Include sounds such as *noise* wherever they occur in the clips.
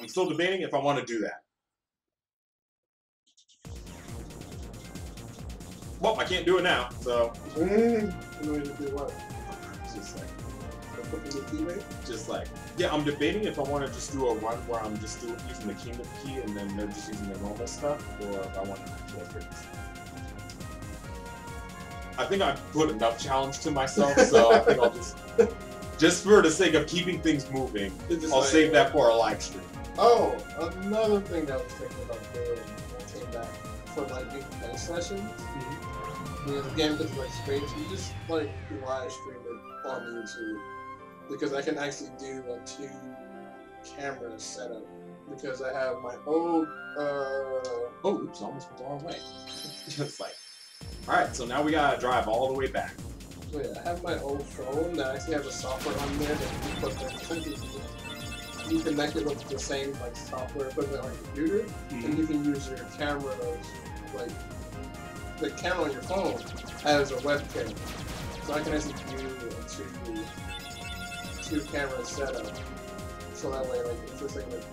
I'm still debating if I want to do that. Well, I can't do it now, so. You want to do what? just like, Put in the teammate? just like, yeah, I'm debating if I want to just do a run where I'm just doing, using the kingdom key and then they're just using the normal stuff, or if I want to actually this. I think I put enough challenge to myself, so I think I'll just, *laughs* just for the sake of keeping things moving, I'll like- save that for a live stream. Oh, another thing that I was thinking about doing when I came back for like big play sessions. Because the game gets like straight, you just like live stream it on YouTube. Because I can actually do a two camera setup. Because I have my old uh Oh, oops, almost went the wrong way. *laughs* Just like, all right, so now we gotta drive all the way back. so yeah, I have my old phone that actually has a software on there that you put the you can connect it with the same like software equivalent on your computer. and mm-hmm. you can use your cameras, like the camera on your phone as a webcam. So I can actually do a two two camera setup. So that way, like if this thing like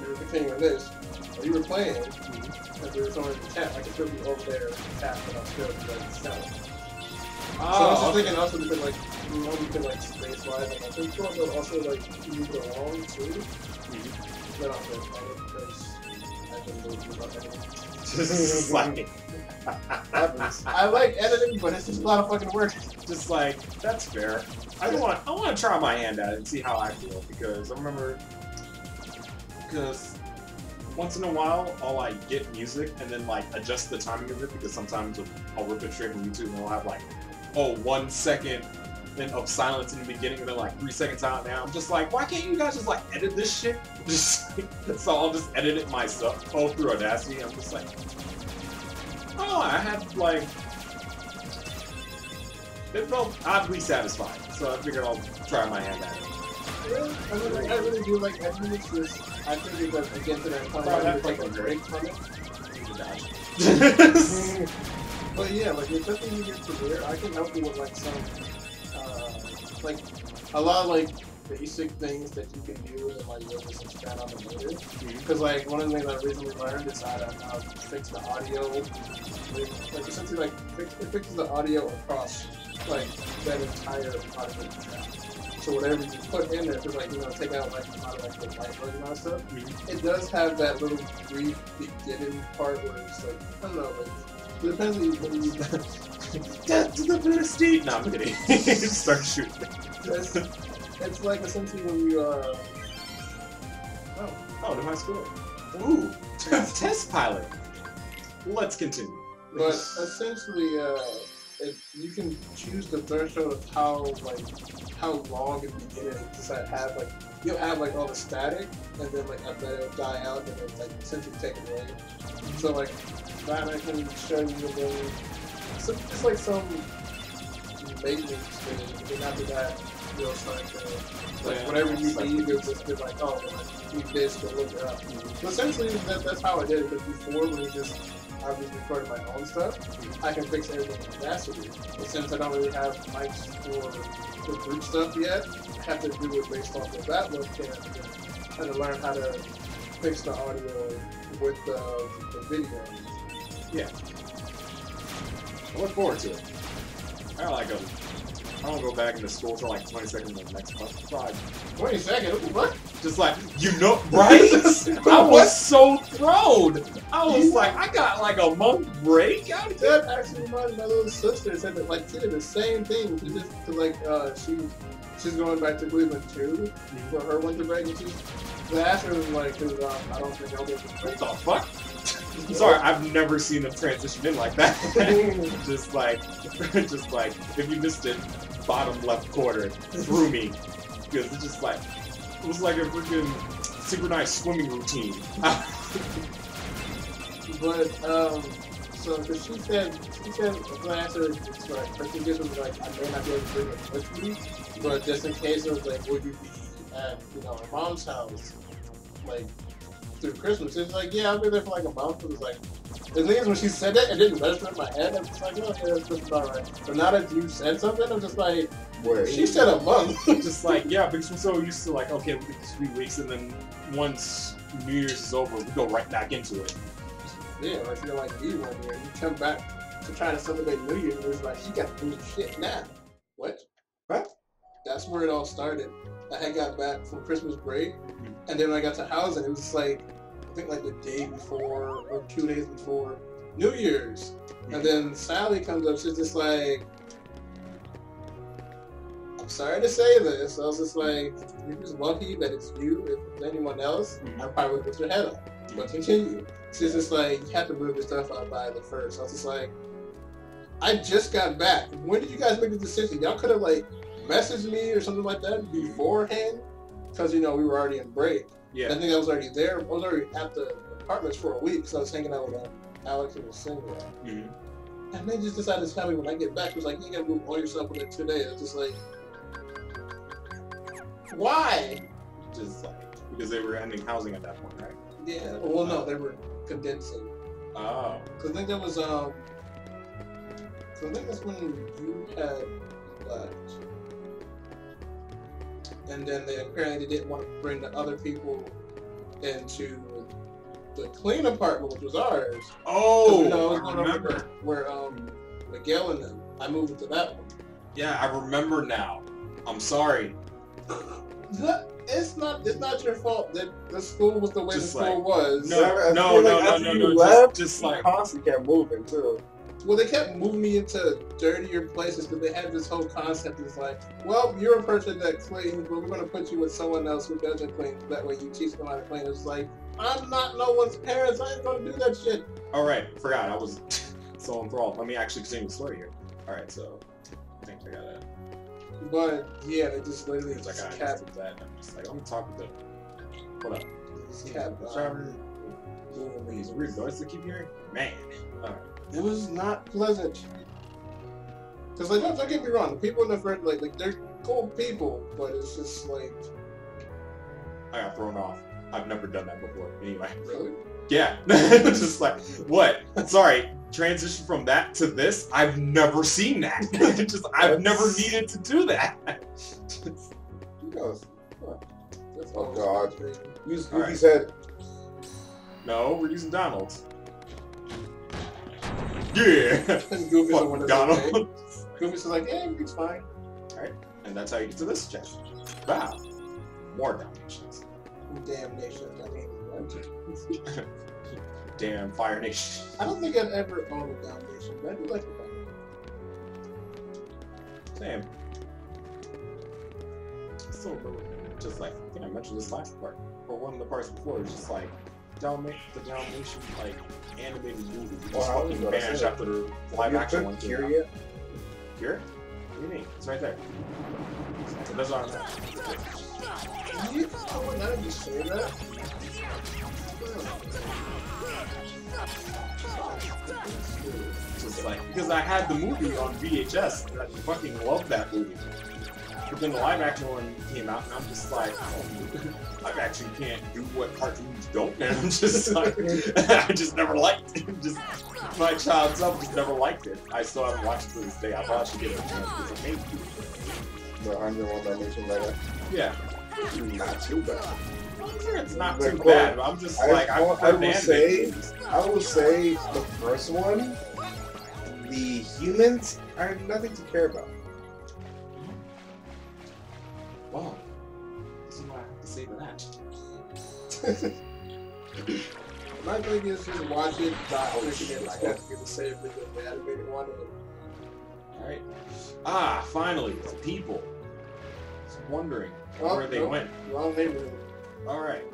you were continuing this, or you were playing, mm-hmm. and there was someone in the chat, I could still be over there in the chat, but I'll still be like selling. Ah, so I was Oh, just okay. thinking also you could like you know you could like space slide and I think but also like move along too. But I'm just because I've been losing about editing. just like, I like editing, but it's just a lot of fucking work. just like that's fair. I want, I want to try my hand at it and see how I feel because I remember, because once in a while I'll like get music and then like adjust the timing of it because sometimes I'll rip it straight from YouTube and I'll have like, oh, one second then of silence in the beginning and then like three seconds out now. I'm just like, why can't you guys just like edit this shit? *laughs* Just so I'll just edit it myself, Oh, through Audacity. I'm just like, oh, I had like it felt oddly satisfying, so I figured I'll try my hand at it. Really? I, really, I really do like editing. this. I think that again to that point, Sorry, I that need to take a fucking break from it. *laughs* *laughs* But yeah, like if something you get to there, I can help you with like some, uh, like a lot of like basic things that you can do and like just expand on them later. Because like one of the things I recently learned is how to uh, fix the audio. with- Like essentially like fix, it fixes the audio across like that entire audio track. So whatever you put in there, to like you know take out like a lot of like the white noise and all that stuff, it does have that little brief beginning part where it's like I don't know, like it depends on when you. Death to the Philistine! *laughs* No, I'm kidding. *laughs* Start shooting. It's, it's like essentially when you uh. Oh, Oh, to my school. Ooh, *laughs* test pilot. Let's continue. but essentially, uh, it, you can choose the threshold of how like how long in the beginning does that have like you'll have like all the static and then like after that it'll die out and then like essentially take it away. So like that I can show you the way. So just like some maintenance thing. And then after that, you'll start to like Yeah, whatever you it's need, you'll just be like, oh, I need this to look it up. Mm-hmm. So essentially, that, that's how I did it. But before, when it just I was recording my own stuff, I can fix everything in Audacity. But since I don't really have mics for the group stuff yet, I have to do it based off of that webcam and uh, to learn how to fix the audio with the, the video. Yeah. I look forward to it. I like them. I don't go back into school till like 20 seconds of the next month. So I- 20 seconds? What? Just like, you know, right? *laughs* I was so thrown. I was like, I got like a month break out of That actually reminds my little sister said that like she did the same thing. She just to, like uh she she's going back to Cleveland too for her winter break and she the answer was like, 'cause, um, I don't think I'll get the break. What the fuck? Sorry, I've never seen them transition in like that. *laughs* *laughs* just like, just like, if you missed it, bottom left corner threw me because it's just like, it was like a freaking synchronized swimming routine. *laughs* But um, so because she said she said answer is like her condition was like I may not be able to bring it with me, but just in case it was like would you be at you know her mom's house, like through Christmas. It's like, yeah, I'll be there for like a month. It was like, the thing is, when she said that, it didn't register in my head. I was just like, oh, yeah, that's just about right. But now that you said something, I'm just like, Wait. she said a month. *laughs* just like yeah, because we're so used to like okay, we get three weeks, and then once New Year's is over, we go right back into it. yeah, if you're like me one year, you come back to try to celebrate New Year's, and it's like, you got to do shit now. What? What? That's where it all started. I had got back from Christmas break, mm-hmm. and then when I got to housing, it was like, I think like the day before or two days before New Year's. And then Sally comes up, she's just like, I'm sorry to say this. I was just like, you're just lucky that it's you. If it's anyone else, mm-hmm. I probably would put your head up. But continue. She's just like, you have to move your stuff out by the first. I was just like, I just got back. When did you guys make the decision? Y'all could have like messaged me or something like that beforehand, because you know we were already in break. Yeah. I think I was already there. I was already at the apartments for a week, because I was hanging out with uh, Alex and Cindy. Mhm. And they just decided to tell me when I get back, it was like, you gotta move all your stuff within two days. It's just like, why? Just like because they were ending housing at that point, right? Yeah. Well, no, they were condensing. Oh. Cause I think that was um. So I think that's when you had left, and then they apparently they didn't want to bring the other people into the clean apartment, which was ours. Oh, You know, I was I remember. where um Miguel and them. I moved into that one. Yeah, I remember now. I'm sorry. That- It's not. It's not your fault that the school was the way Just the school was. No, I no, feel no, like no, after no, no, just- just like- constantly kept moving too. Well, they kept moving me into dirtier places because they had this whole concept. It's like, well, you're a person that cleans, but we're going to put you with someone else who doesn't clean. That way, you teach them how to clean. It's like, I'm not no one's parents. I ain't going to do that shit. All right, forgot. I was *laughs* so enthralled. Let me actually continue the story here. All right, so I think I got it. But yeah, they just literally Because I just got kept, that. I'm just like, I'm talking to. them. What up? just kept these me. Um, weird noises I keep hearing. Man. All right. It was not pleasant. Because like, don't, don't get me wrong, the people in the front, like, like they're cool people, but it's just like, I got thrown off. I've never done that before. Anyway. really? Yeah. *laughs* it's just like, what? Sorry. Transition from that to this. I've never seen that. *laughs* just I've never needed to do that. *laughs* He goes, Oh. God. use All right. Goofy's head. no, we're using Donald's. Yeah. And *laughs* Goofy's the Fuck one that's okay. Donald. Goofy's like, yeah, everything's fine. All right, and that's how you get to this chest. Wow. More Dalmatians. Damnation. I mean. Damn Fire Nation. I don't think I'd ever own a Dalmatian, but I do like a Dalmatian. Same. So. Just like I think I mentioned this last part, or one of the parts before. It's just like Dalmatian, the Dalmatian like animated movie. We Well, oh, just I fucking vanished after the live action one came out. yet? Here? What do you mean? It's right there. So that's on that. You, oh, now that you say that, Just like because I had the movie on VHS, and I fucking loved that movie. But then the live action one came out, and I'm just like, oh, *laughs* live action can't do what cartoons don't, and I'm just *laughs* like, *laughs* I just never liked it. Just my child self just never liked it. I still haven't watched it to this day. I probably should get it. It's amazing. The 101 Dalmatian letter. Yeah, Not too bad. it's not too well, bad. But I'm just I- like, I, I prefer will say- movies. I will say the first one, the humans are nothing to care about. Wow. This is what I have to say that. *laughs* my thing is just watch it, not thinking it like I have to say if it's the animated one. Alright. Ah, finally, the people. Just wondering Oh, where they no. went. Wrong neighborhood. Alright.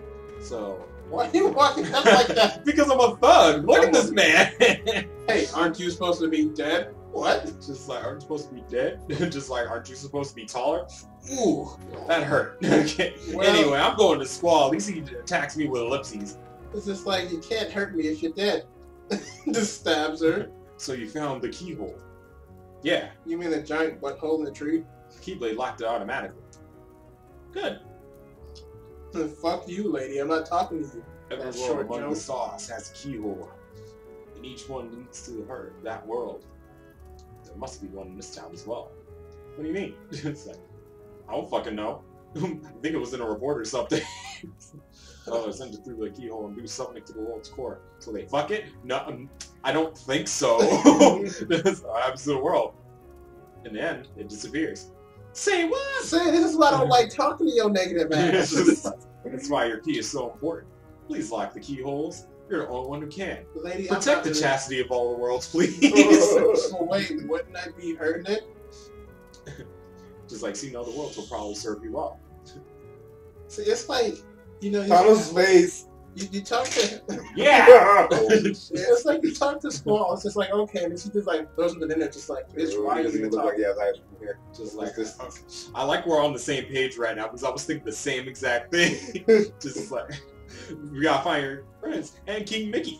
So Why are you walking up like that? *laughs* because I'm a thug. Look at this man. *laughs* Hey, aren't you supposed to be dead? What? Just like, aren't you supposed to be dead? Just like, aren't you supposed to be taller? Ooh, That hurt. *laughs* okay. Well- anyway, I'm going to squall. At least he attacks me with ellipses. It's just like you can't hurt me if you're dead. *laughs* just stabs her. So you found the keyhole. Yeah, You mean the giant butthole in the tree? Keyblade locked it automatically. Good. Fuck you, lady. I'm not talking to you. Every That world short among the stars has a keyhole, and each one leads to her that world. There must be one in this town as well. What do you mean? *laughs* it's like, I don't fucking know. *laughs* I think it was in a report or something. oh, sent it through the keyhole and do something to the world's core. So they fuck it? No, um, I don't think so. *laughs* *laughs* That's what happens to the world. In the end, it disappears. Say what? Say, this is why I don't like talking to your negative ass. That's why your key is so important. Please lock the keyholes. You're the only one who can. lady, Protect the chastity of all the worlds, please. well, wait, wouldn't I be hurting it? Just like seeing other worlds will probably serve you well. See, it's like, you know, you, Thomas face. you, you talk to, *laughs* Yeah! *laughs* yeah, *laughs* it's like you talk to Squall, it's just like, okay, and she just like throws them in there, just like, it's why are doesn't you even look talking? like he has eyes from here. Just like This- this. I like we're on the same page right now because I was thinking the same exact thing. Just like we gotta find your friends and King Mickey.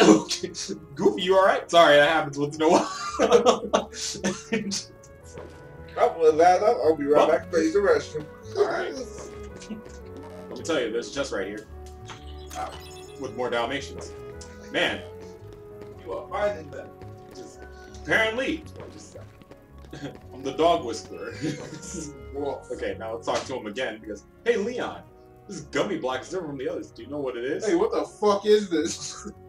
Okay. Goofy, you alright? Sorry, that happens once in a while. Oh, well, that up. I'll be right Well. back to use the restroom. Alright. Let me tell you, there's a chest right here. Wow. With more Dalmatians. Man, you are finding them. Just, apparently, just, *laughs* I'm the dog whisperer. *laughs* Okay, now let's talk to him again because, hey, Leon, this gummy block is different from the others. Do you know what it is? Hey, what the fuck is this? *laughs*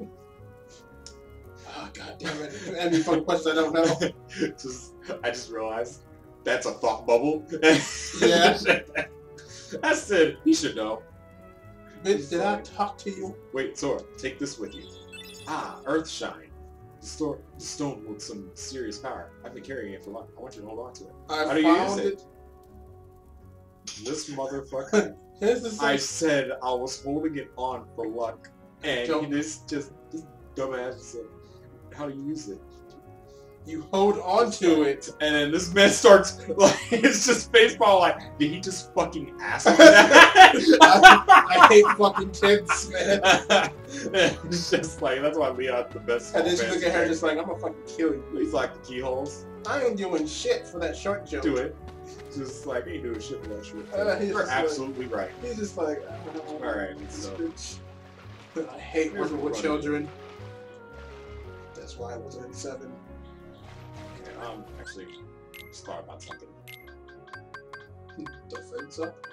Ah, oh, god damn it. Any fucking questions I don't know. just, I just realized that's a thought bubble. *laughs* Yeah. I said, he should know. Bitch, did I talk to you? Wait, Sora, take this with you. Ah, Earthshine. The, store, the stone holds some serious power. I've been carrying it for a long. I want you to hold on to it. I How do you use it. it? This motherfucker. *laughs* I said I was holding it on for luck. And this just this dumbass said, how do you use it? You hold on to it. And then this man starts *laughs* like it's just baseball like, did he just fucking ask me that? *laughs* I hate fucking kids, man. *laughs* it's just like that's why Leon's the best. And then look at her just like, I'm gonna fucking kill you. He's like the keyholes. I ain't doing shit for that short joke. Do it. Just like ain't doing shit for that shit. Uh, he's You're just like- absolutely right. He's just like, All right, so. I hate working with we're children. That's why I wasn't in seven. Um, actually, just thought about something. Defense up.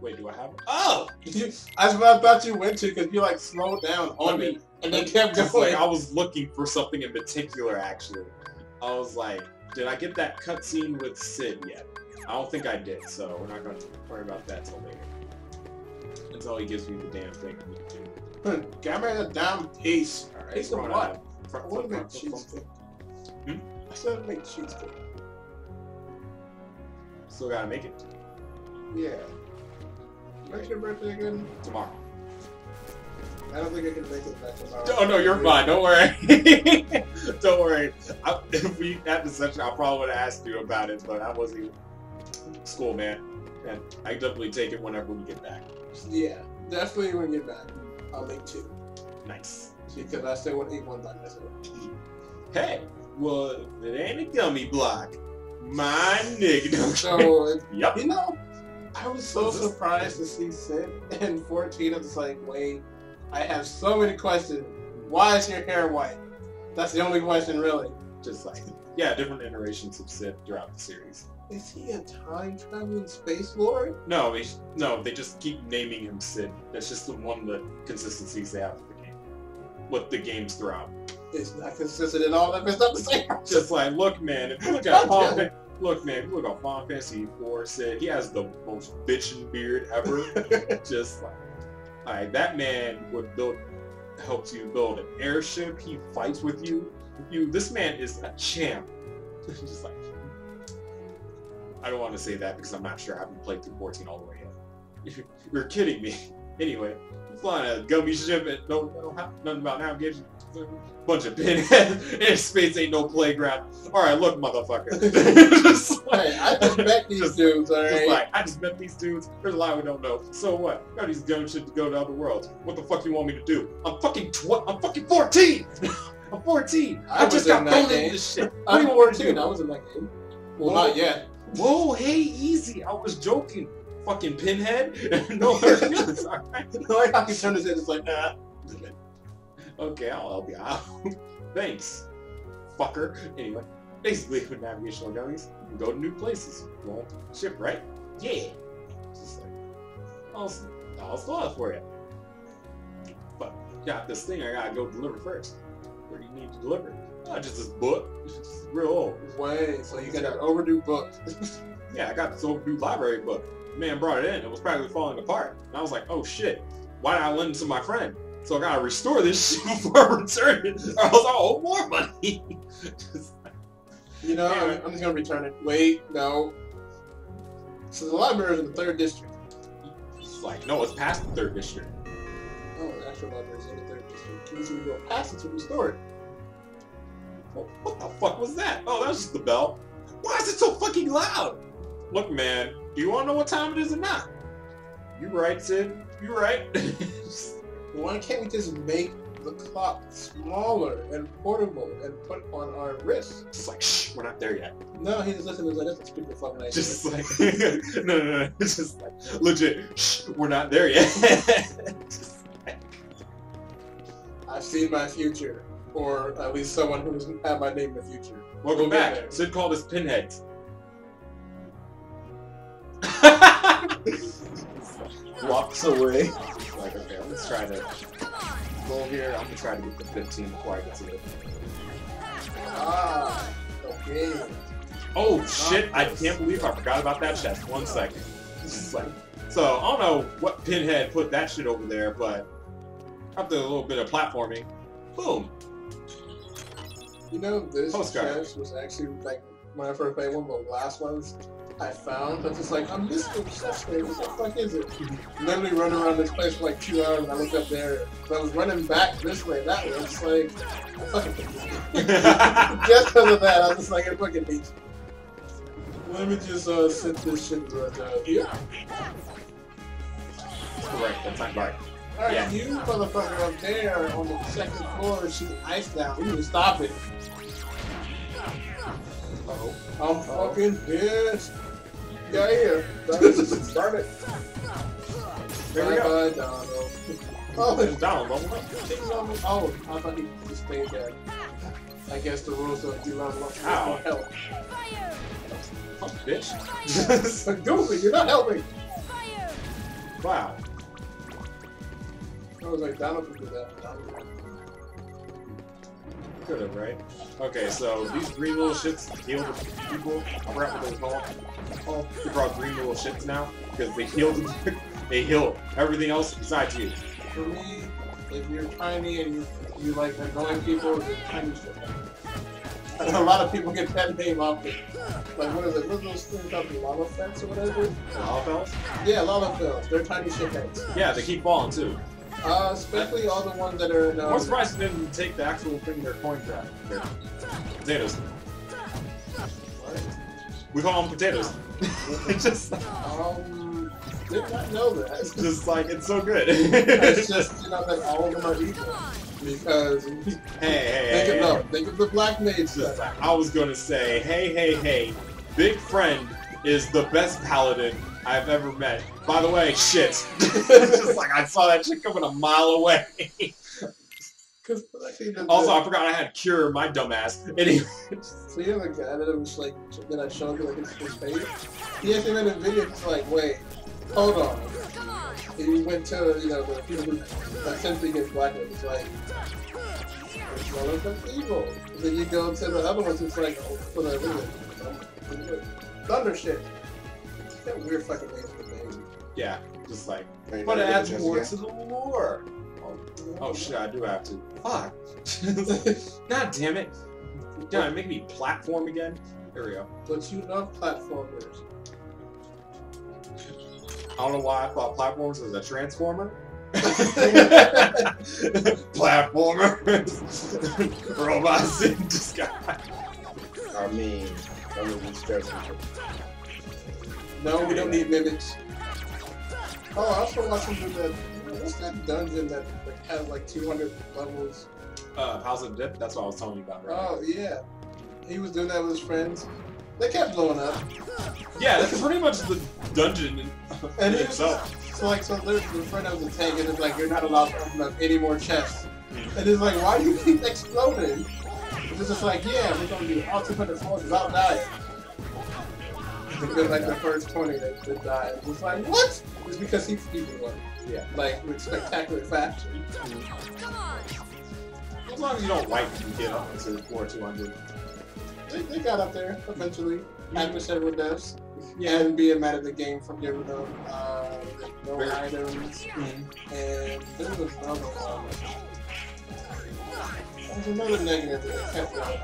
Wait, do I have? Oh, That's *laughs* what I thought you went to because you like slowed down on me. and *laughs* then kept going. like I was looking for something in particular. Actually, I was like, did I get that cutscene with Cid yet? I don't think I did, so we're not going to worry about that till later. Until he gives me the damn thing. to do. Give me the damn piece. All right, Piece of what? on, front- I want to front- front- front- cheesecake. Hmm? I said make cheesecake. Still gotta make it Yeah. When's your birthday again? tomorrow. I don't think I can make it back tomorrow. Oh no, you're fine. Don't worry. *laughs* don't worry. I, if *laughs* we had the session, I probably would have asked you about it, but I wasn't school, man. And I definitely take it whenever we get back. Yeah, definitely when you get back. I'll make two. Nice. Because I still want to eat one by myself. Hey, well, if it ain't a gummy block. My nigga. So, yep. *laughs* you know, I was so surprised to see Cid and 14. I was like, wait, I have so many questions. Why is your hair white? That's the only question, really. Just like yeah, different iterations of Cid throughout the series. Is he a time traveling space lord? No, they, no, they just keep naming him Cid. That's just the one of the consistencies they have with the game. With the games throughout. It's not consistent at all. If it's not the same. Just like, look, man, if you look at Final damn look, man, if you look at Final Fantasy Four, Cid, he has the most bitchin' beard ever. *laughs* just like, like that man would build, helps you build an airship. He fights with you. You, this man is a champ. *laughs* just like, I don't want to say that because I'm not sure. I haven't played through 14 all the way yet. *laughs* You're kidding me. Anyway, flying a gummy ship and don't know how, nothing about navigation. Bunch of pinheads. *laughs* and space ain't no playground. All right, look, motherfucker. *laughs* Just like- Hey, I just met these just- dudes, just alright? like, I just met these dudes. There's a lot we don't know. So what? Got these gun shit to go to other worlds. What the fuck do you want me to do? I'm fucking tw- I'm fucking 14. *laughs* I'm 14. I I, just got thrown into this shit. I'm you want 14. I was in that game. Well, Whoa. not yet. Whoa, hey, easy. I was joking. fucking pinhead. no hard feelings, alright? I like how he turned his head. It's like, nah. Okay, I'll help you out. *laughs* Thanks, fucker. Anyway, basically with navigational gummies, you can go to new places. Well, ship, right? Yeah. Just like, I'll, I'll spell it for you. But got this thing I gotta go deliver first. Where do you need to deliver? Not just this book. *laughs* It's real old. Wait, so you got an overdue book. *laughs* Yeah, I got this new library book. Man brought it in. It was practically falling apart. And I was like, oh shit, why did I lend it to my friend? So I gotta restore this *laughs* shit before I return it, or else I'll owe more money. Just- You know, I'm, I'm just gonna return it. Wait, no. So the library is in the third district. It's like, no, it's past the third district. Oh, the actual library is in the third district. You to go past it to restore it. What the fuck was that? Oh, that was just the bell. Why is it so fucking loud? Look, man, do you wanna know what time it is or not? You right, Cid. You right. *laughs* Why can't we just make the clock smaller and portable and put on our wrists? It's like, shh, we're not there yet. No, he just listened to like, that's a stupid fucking idea. Just like, *laughs* no, no, no. It's *laughs* just like, legit, shh, we're not there yet. Like- *laughs* I've seen my future. Or at least someone who's had my name in the future. Welcome We'll back. there. Cid called us pinheads. Walks away. like, okay, let's try to go here. I'm gonna try to get the 15 before I get to it. Ah, okay. Oh shit! I can't believe I forgot about that chest. One second. Like, so I don't know what pinhead put that shit over there, but after a little bit of platforming, boom. You know, this Postcard. chest was actually like when I first played one of the last ones I found. I was just like, I'm missing the chest. What the fuck is it? Literally running around this place for like two hours and I looked up there. But I was running back this way, that way. It's like, I fucking *laughs* Just because of that, I was just like, I fucking hate you. Let me just uh, set this shit right uh, here. Correct. That's not right. Alright, Yeah. you motherfucker up there on the second floor shooting ice down. You need to stop it. Oh. I'm fucking pissed. Get here. Start it. There we go. Donald. Oh, There's Donald level up. things on me. Oh, I thought he just stayed there. I guess the rules of you level up. Ow. *laughs* Help. Oh, bitch. *laughs* Goofy, you're not helping. wow. I was like, Donald can do that. Donald. Could have, right? Okay, so these green little shits heal the people. I forgot what they're called. Oh, they brought green little shits now because they heal. *laughs* they heal everything else besides you. For me, if you're tiny and you, you like annoying people, you're tiny shit. *laughs* And a lot of people get that name off it. Like, what is it? What are those things called? Lava Fence or whatever? Lalafells? Yeah, Lava Fells. They're tiny shitheads. Yeah, they keep falling too. Uh, especially all the ones that are in. I'm surprised they didn't take the actual thing coins out. Their potatoes. We call them potatoes. *laughs* it's just, um, did not know that. it's just like it's so good. *laughs* it's *laughs* just you know that all of them are evil because hey, hey, think hey, of hey. think of the black. Just I was gonna say, hey, hey, hey, Big Friend is the best paladin I've ever met. By the way, shit. *laughs* it's just like I saw that shit coming a mile away. *laughs* Also, I forgot I had Cure, my dumbass. Anyway, So you know the guy that was like that I showed you like his, his face? He actually made a video just like, wait, hold on. He went to you know the people who essentially get blacklisted. It's like it's one of them evil. And then you go to the other ones. It's like oh, for the thunder shit. That weird fucking name for the name. yeah, just like, you but it gonna more to the lore. Oh, oh shit, I do have to. Fuck. *laughs* God damn it. God, make me platform again. There we go. But you love platformers. I don't know why I thought platforms was a transformer. *laughs* Platformer. *laughs* Robots in disguise. I mean, I'm gonna be stressing. No, we don't need mimics. Oh, I also watched him do that. What's that dungeon that like, has like 200 levels? Uh, House of Dip, that's what I was telling you about, right? Oh, yeah. He was doing that with his friends. They kept blowing up. Yeah, that's pretty much the dungeon in, And in itself. So like, so there's the friend of the tank, and it's like you're not allowed to open up any more chests. Hmm. And it's like, why do you keep exploding? It's just like, yeah, we're gonna do all 200 floors without dying. Because like the first 20 that, that died, it's like, what? It's because he's keeping one. Yeah. Like with spectacular fashion. As long as you don't wipe, you get up to floor 200. They, they got up there eventually after several deaths. Yeah, and being mad at the game for giving them uh, no Very- items. And there was another one. There's another negative that they kept going.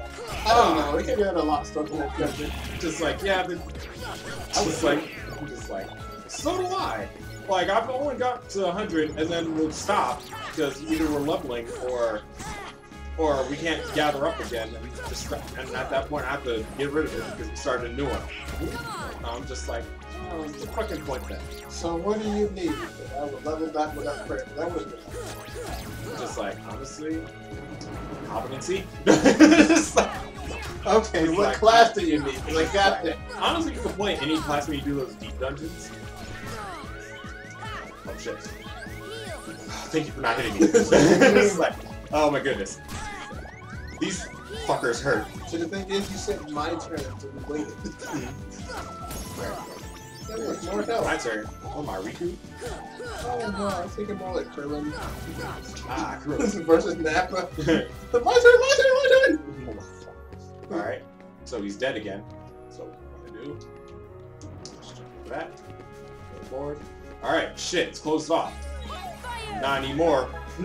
I don't know. They kept getting a lot of stuff in that dungeon. Just like, yeah, but I was like, I'm just like, so do I. Like, I've only got to 100 and then we'll stop because either we're leveling or or we can't gather up again and just and at that point I have to get rid of it because we started a new one. I'm just like, oh, what's the fucking point then? So what do you need? I would level that with upgrade. That would be Just like, honestly, competency. *laughs* Like- Okay, what like- class do you need? I got that. honestly, you can play any class when you do those deep dungeons. Oh shit. Thank you for not hitting me. It's *laughs* like, oh my goodness. These fuckers hurt. So the thing is, you said my turn to be waited. That was more help. My turn. Oh my Riku. Oh no, I was thinking more like Krillin Ah, crew. *laughs* versus Nappa. *laughs* My turn, my turn, my turn! Alright. So he's dead again. So what do gonna do. Just check for that. Go forward. Alright, shit, it's closed off. Not anymore. *laughs*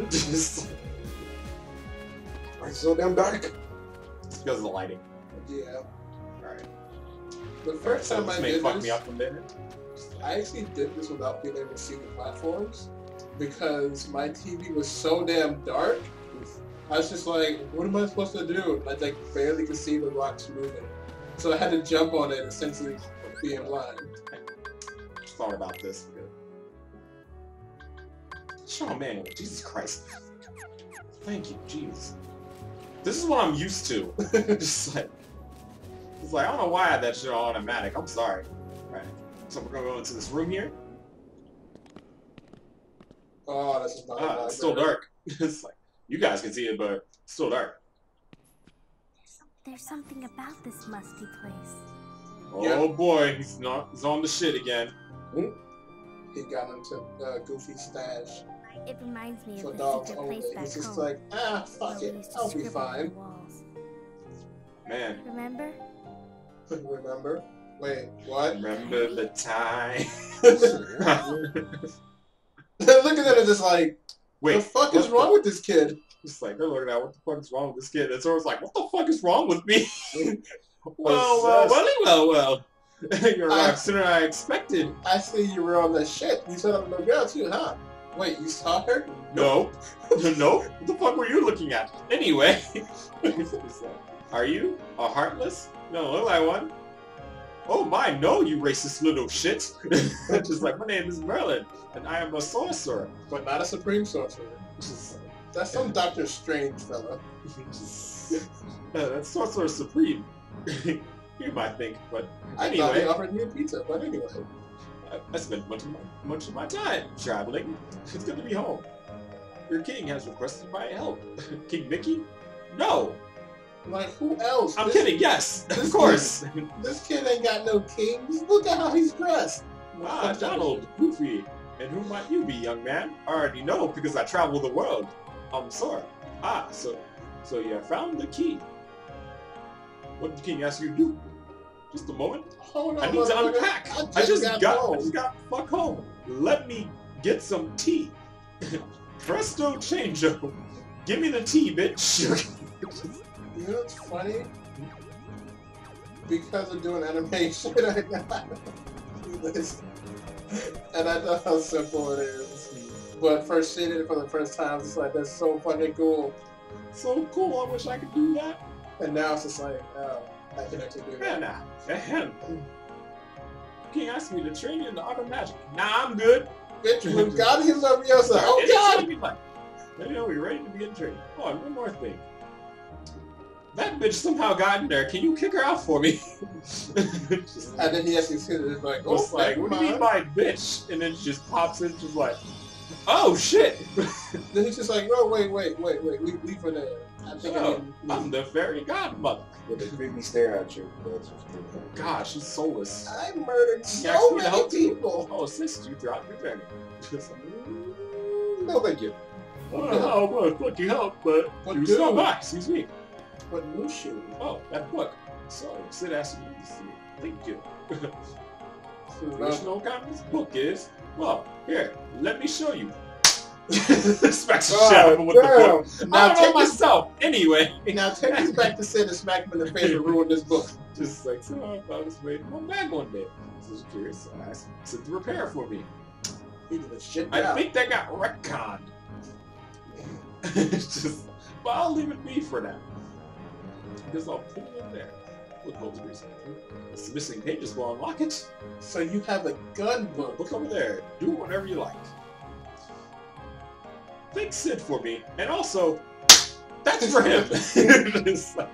Why it's so damn dark? it's because of the lighting. Yeah. Alright. The first So time this I may did fuck this, me up a bit. I actually did this without being able to see the platforms because my TV was so damn dark. I was just like, what am I supposed to do? I like barely could see the rocks moving. So I had to jump on it, essentially being blind. Thought about this. Shawn Manuel, Jesus Christ. Thank you, Jesus. This is what I'm used to. *laughs* Just like, it's like I don't know why I had that shit on automatic. I'm sorry. Right. So we're gonna go into this room here. Oh, this is not Ah, it's still dark. *laughs* it's like you guys can see it, but it's still dark. There's something about this musty place. Oh boy, he's not. He's on the shit again. He got into uh, Goofy's stash. It reminds me So of the dogs secret only. place back He's just home. like, ah, fuck we it, used to I'll be scribble on the fine. Man, Remember? Remember? Wait, what? remember the time? *laughs* *laughs* *laughs* Look at them, just like, Wait, the fuck is wrong with this kid? It's like they're looking at what the fuck is wrong with this kid, and Sora's like, "What the fuck is wrong with me?" *laughs* *laughs* well, well, well, well, well. *laughs* You're I- sooner than I expected. I see you were on that shit. You I'm no girl too, huh? Wait, you saw her? No, no. What the fuck were you looking at? Anyway, are you a heartless? No, look like one. Oh my, no, you racist little shit. *laughs* Just like my name is Merlin, and I am a sorcerer. But not a supreme sorcerer. That's some Doctor Strange fella. *laughs* That's sorcerer supreme. *laughs* you might think, but I thought he Anyway. offered me a pizza, but anyway. I, I spent much of, my, much of my time traveling. It's good to be home. Your king has requested my help. king Mickey? No! Like, who else? I'm this, kidding, yes! Of course! This kid ain't got no king. Just look at how he's dressed. ah, Donald, Goofy. And who might you be, young man? I already know because I travel the world. I'm sorry. Ah, so so you have found the key. What did the king ask you to do? Just a moment. Hold on, I need to unpack. I just, I just got, got, I home. just got fuck home. Let me get some tea. *laughs* Presto changeo. Give me the tea, bitch. *laughs* You know what's funny? Because of doing animation, *laughs* I got this. And I know how simple it is. But first seeing it for the first time, it's like, that's so fucking cool. so cool. I wish I could do that. And now it's just like, oh, I can actually do that. nah. Ahem. King asked me to train you in the art of magic. Nah, I'm good. Bitch, when God heals up yourself. Oh, God! gonna be fine. Let me know we're ready to begin training. Oh, and one more thing. That bitch somehow got in there. Can you kick her out for me? *laughs* And then he actually said it like, oh, just like, what do you mean mind. by bitch? And then she just pops in, just like, oh shit! *laughs* Then he's just like, no, wait, wait, wait, wait, leave, leave her there. I think I Oh, need- I'm the fairy godmother. With a creepy stare at you. That's what's pretty funny. Gosh, she's soulless. I murdered She so actually many helped you. people. I'll assist you throughout your journey. Just like, Mm, No, thank you. oh, well, fucking help, but What you do? stop by. Excuse me. But Mushu. Oh, that book. So, Cid asked me to see. Thank you. *laughs* So now, know what this book is? Well, here, let me show you. *laughs* Smacks the God shit out of him with the book. now I don't know take this, myself. Anyway. now take this back to Cid and smack him in the face and ruin this book. *laughs* Just like, so I found this way in my bag one day. I was curious, so I asked Cid to repair for me. He did a shit I job. think they got retconned. it's just, but I'll leave it be for now. Because I'll put it in there. Look over there. It's missing pages will unlock it. So you have a gun book. Look over there. Do whatever you like. Thank Cid for me. And also, that's for him. *laughs* like,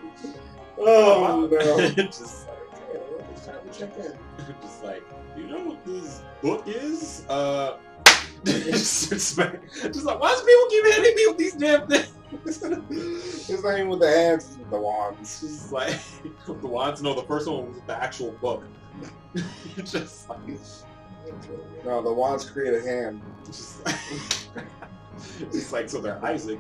Oh no. *laughs* just like, Okay, well, it's time to check in. *laughs* just like, you know what this book is? Uh, just, just like, just like, why does people keep hitting me with these damn things? It's not even with the hands, it's with the wands. Just like, *laughs* the wands, no, the first one was the actual book. *laughs* just like, No, the wands create a hand. just like, *laughs* just like, so they're Isaac.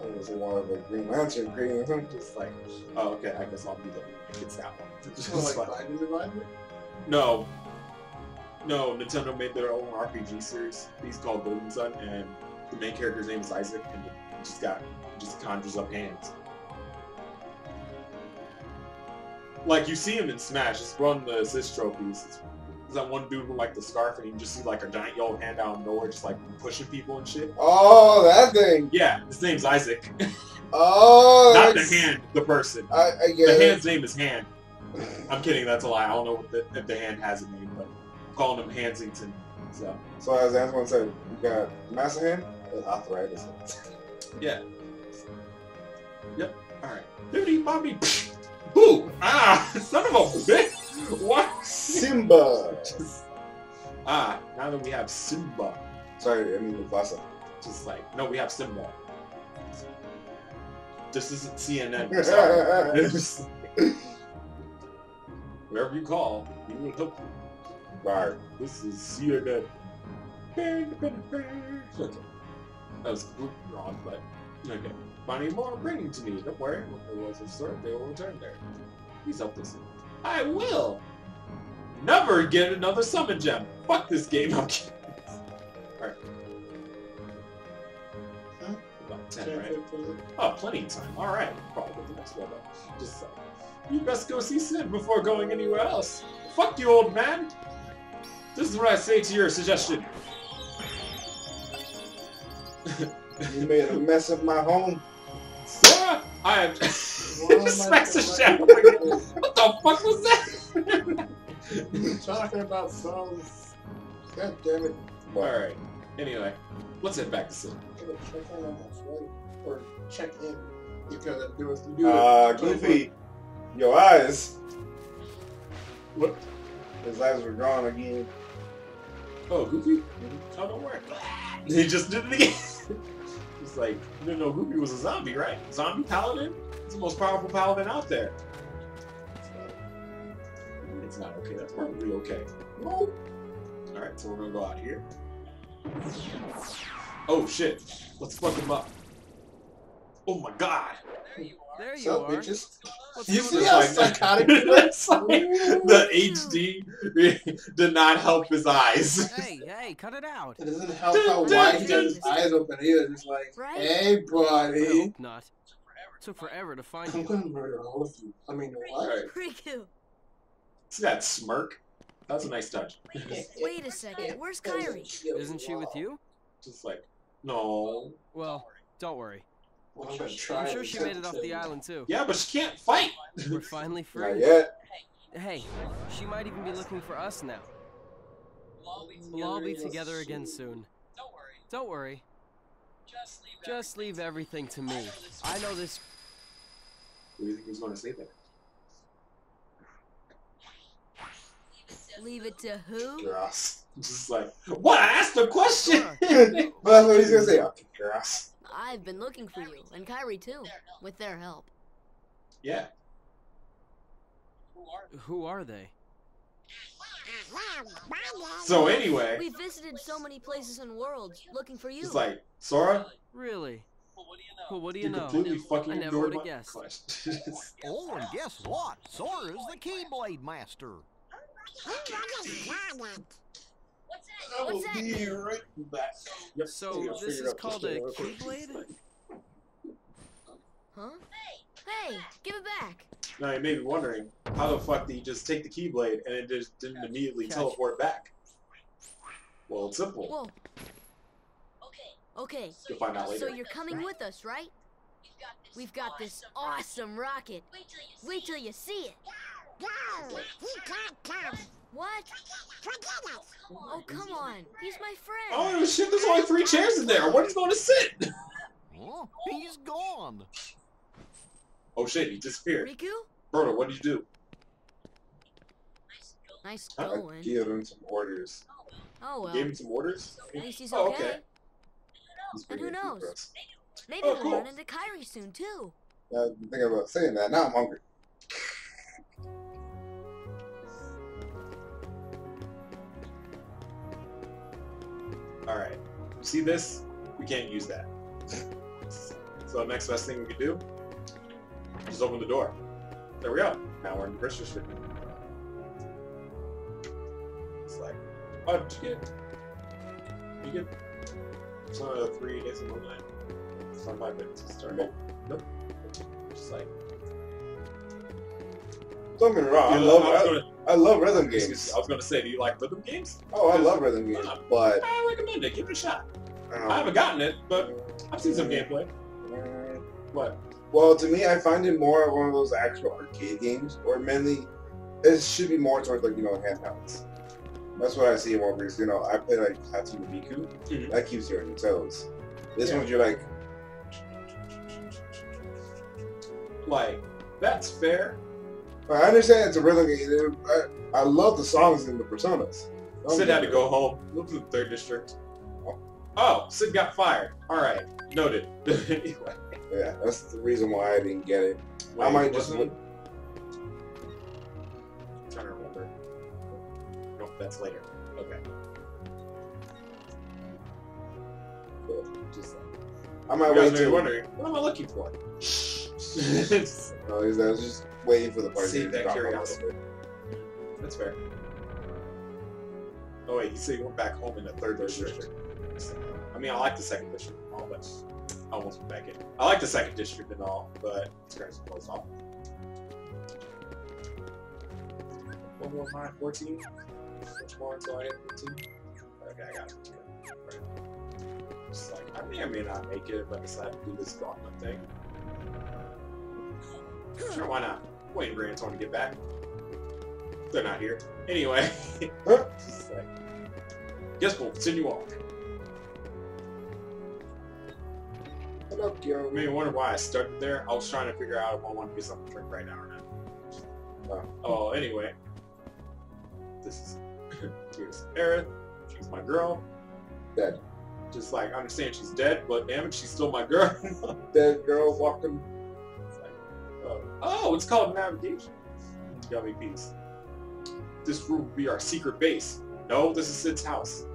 That was the one of the Green Lantern creating hand. Just like, oh, okay, I guess I'll be the one that one. Just So like like, the no. No, Nintendo made their own RPG series. He's called Golden Sun, and the main character's name is Isaac, and he just got he just conjures up hands. Like you see him in Smash, just run the assist trophies. It's, it's that one dude with like the scarf, and you just see like a giant yellow hand out of nowhere, just like pushing people and shit. Oh, that thing. Yeah, his name's Isaac, *laughs* Oh, not the hand, the person. I, I get The it. hand's name is Hand. I'm kidding, that's a lie. I don't know if the, if the hand has a name, but I'm calling him Hansington. So, So as Antoine said, you got Master Hand and Arthritis. *laughs* yeah. Yep, alright. Bibbidi Bobby. Boo! Ah! *laughs* Son of a bitch! What? Simba. Just- ah, now that we have Simba. Sorry, I mean Mufasa. Just like, no, we have Simba. This isn't CNN. *laughs* Sorry. Wherever you call, we will help you. Right. This is CNN. Bang, bang, bang. That was wrong, but okay. Finding more, bring to me. Don't worry. When there was a store, they will return there. Please help this. I will. Never get another summon gem. Fuck this game. *laughs* I'm kidding. Alright. Huh? About 10, right? Oh, plenty of time. Alright. Probably get the next level. Just like, you best go see Cid before going anywhere else. Fuck you, old man. This is what I say to your suggestion. You made a mess of my home. Sora, I have. *laughs* Why am I Smacks the so shit. *laughs* What the fuck was that? You're Talking about some. God damn it. Alright. Anyway, let's head back to sleep. I'm gonna check in on my flight. Or check in. Because I'm doing you do it. Uh, Goofy, your eyes. What? His eyes were gone again. Oh, Goofy? Oh, don't worry. *laughs* He just did it again. *laughs* He's like, you didn't know Goofy was a zombie, right? Zombie paladin? He's the most powerful paladin out there. It's not okay. That's perfectly okay. No. Alright, so we're gonna go out here. Oh shit. Let's fuck him up. Oh my god. There you are. There you are. So, are. bitches. What's You see how Like- psychotic he was? It's like the HD *laughs* did not help his eyes. Hey, hey, cut it out. It doesn't help how wide he has his eyes open either. It's like, Right? hey, I buddy. hope not. Took forever to find I'm you. gonna murder all of you. I mean, what? Alright. Riku, See that smirk? That's a nice touch. wait a second. Where's Kairi? Isn't she with you? Just like, no. Well, don't worry. Well, I'm gonna try I'm sure she made it off the island too. Yeah, but she can't fight. We're finally *laughs* Not free. yet. Hey, she might even be looking for us now. We'll all be together again soon. Don't worry. Don't worry. Just leave everything to me. I know this. What do you think he was going to say there? Leave it to who? Grass. *laughs* Just like, what? I asked a question. *laughs* but that's what he's gonna say. Okay, grass. I've been looking for you, and Kairi too, with their help. yeah. Who are they? So anyway, We visited so many places and worlds looking for you. it's like Sora, Really? Well, what do you you know? completely fucking I never would've guessed. *laughs* Oh, and guess what? Sora's the Keyblade Master. I will What's that? be right back. Yep. So this is called a shit real quick. Keyblade? Huh? Hey, hey, give it back. Now you may be wondering, how the fuck did you just take the Keyblade and it just didn't immediately Catch. teleport back? Well, it's simple. Whoa. Okay, You'll find out so you're coming with us, right? We've got this awesome rocket. Wait till you see it. What? Oh, come on. He's my friend. Oh shit! There's only three chairs in there. Where's he going to sit? Oh, he's gone. Oh shit! He disappeared. Riku? Brodo, what did you do? Nice I going. give him some orders. Oh, well. Gave him some orders. At least he's Oh, okay. okay. And who knows? Maybe Oh, we'll cool. run into Kairi soon, too. Uh, I've been thinking about saying that. Now I'm hungry. All right. You see this? We can't use that. So the next best thing we can do, just open the door. There we go. Now we're in the British district. It's like, oh, did you get? You get some of the three days of moonlight? Some five minutes to start. Nope. Nope. Just like, Don't get me wrong. I You- love I was I, gonna- I love rhythm games. I was gonna say, do you like rhythm games? Oh, I love rhythm games, but I recommend it. Give it a shot. um, I haven't gotten it, but I've seen some gameplay. uh, What? Well, to me, I find it more of one of those actual arcade games, or mainly, it should be more towards like you know handhelds. That's what I see more because you know I play like Hatsune Miku, Mhm. that keeps you on your toes. This Yeah. one you're like, Like, that's fair. I understand it's a rhythm. I, I love the songs in the personas. Don't Cid had to go home. Look to the third district. Oh, Cid got fired. All right, noted. anyway, *laughs* Yeah, that's the reason why I didn't get it. I wait, might just I'm trying to remember. Nope, that's later. Okay. Cool. Just like, I might wait may till. wondering, what am I looking for? that's No, I was just waiting for the party Save to that stop a little curiosity. bit. fair. Oh wait, you say you went back home in the third district. I mean, I like the second district and all, but I almost went back in. I like the second district and all, but it's kind of close off. One more mine, 14. Much more until I hit 15. Okay, I got it. Right. Like, I may or may not make it if I decide to do this gauntlet thing. Sure, why not? Waiting for Antoine to get back. They're not here. Anyway, *laughs* just like, guess we'll continue on. Pinocchio. You may wonder why I started there. I was trying to figure out if I want to get something to drink right now or not. Oh. Oh, anyway. This is *clears throat* here's Aerith. She's my girl. Dead. Just like I understand she's dead, but damn it, she's still my girl. *laughs* Dead girl walking. It's like, oh, oh, it's called navigation. Got me peace. This room will be our secret base. No, this is Cid's house.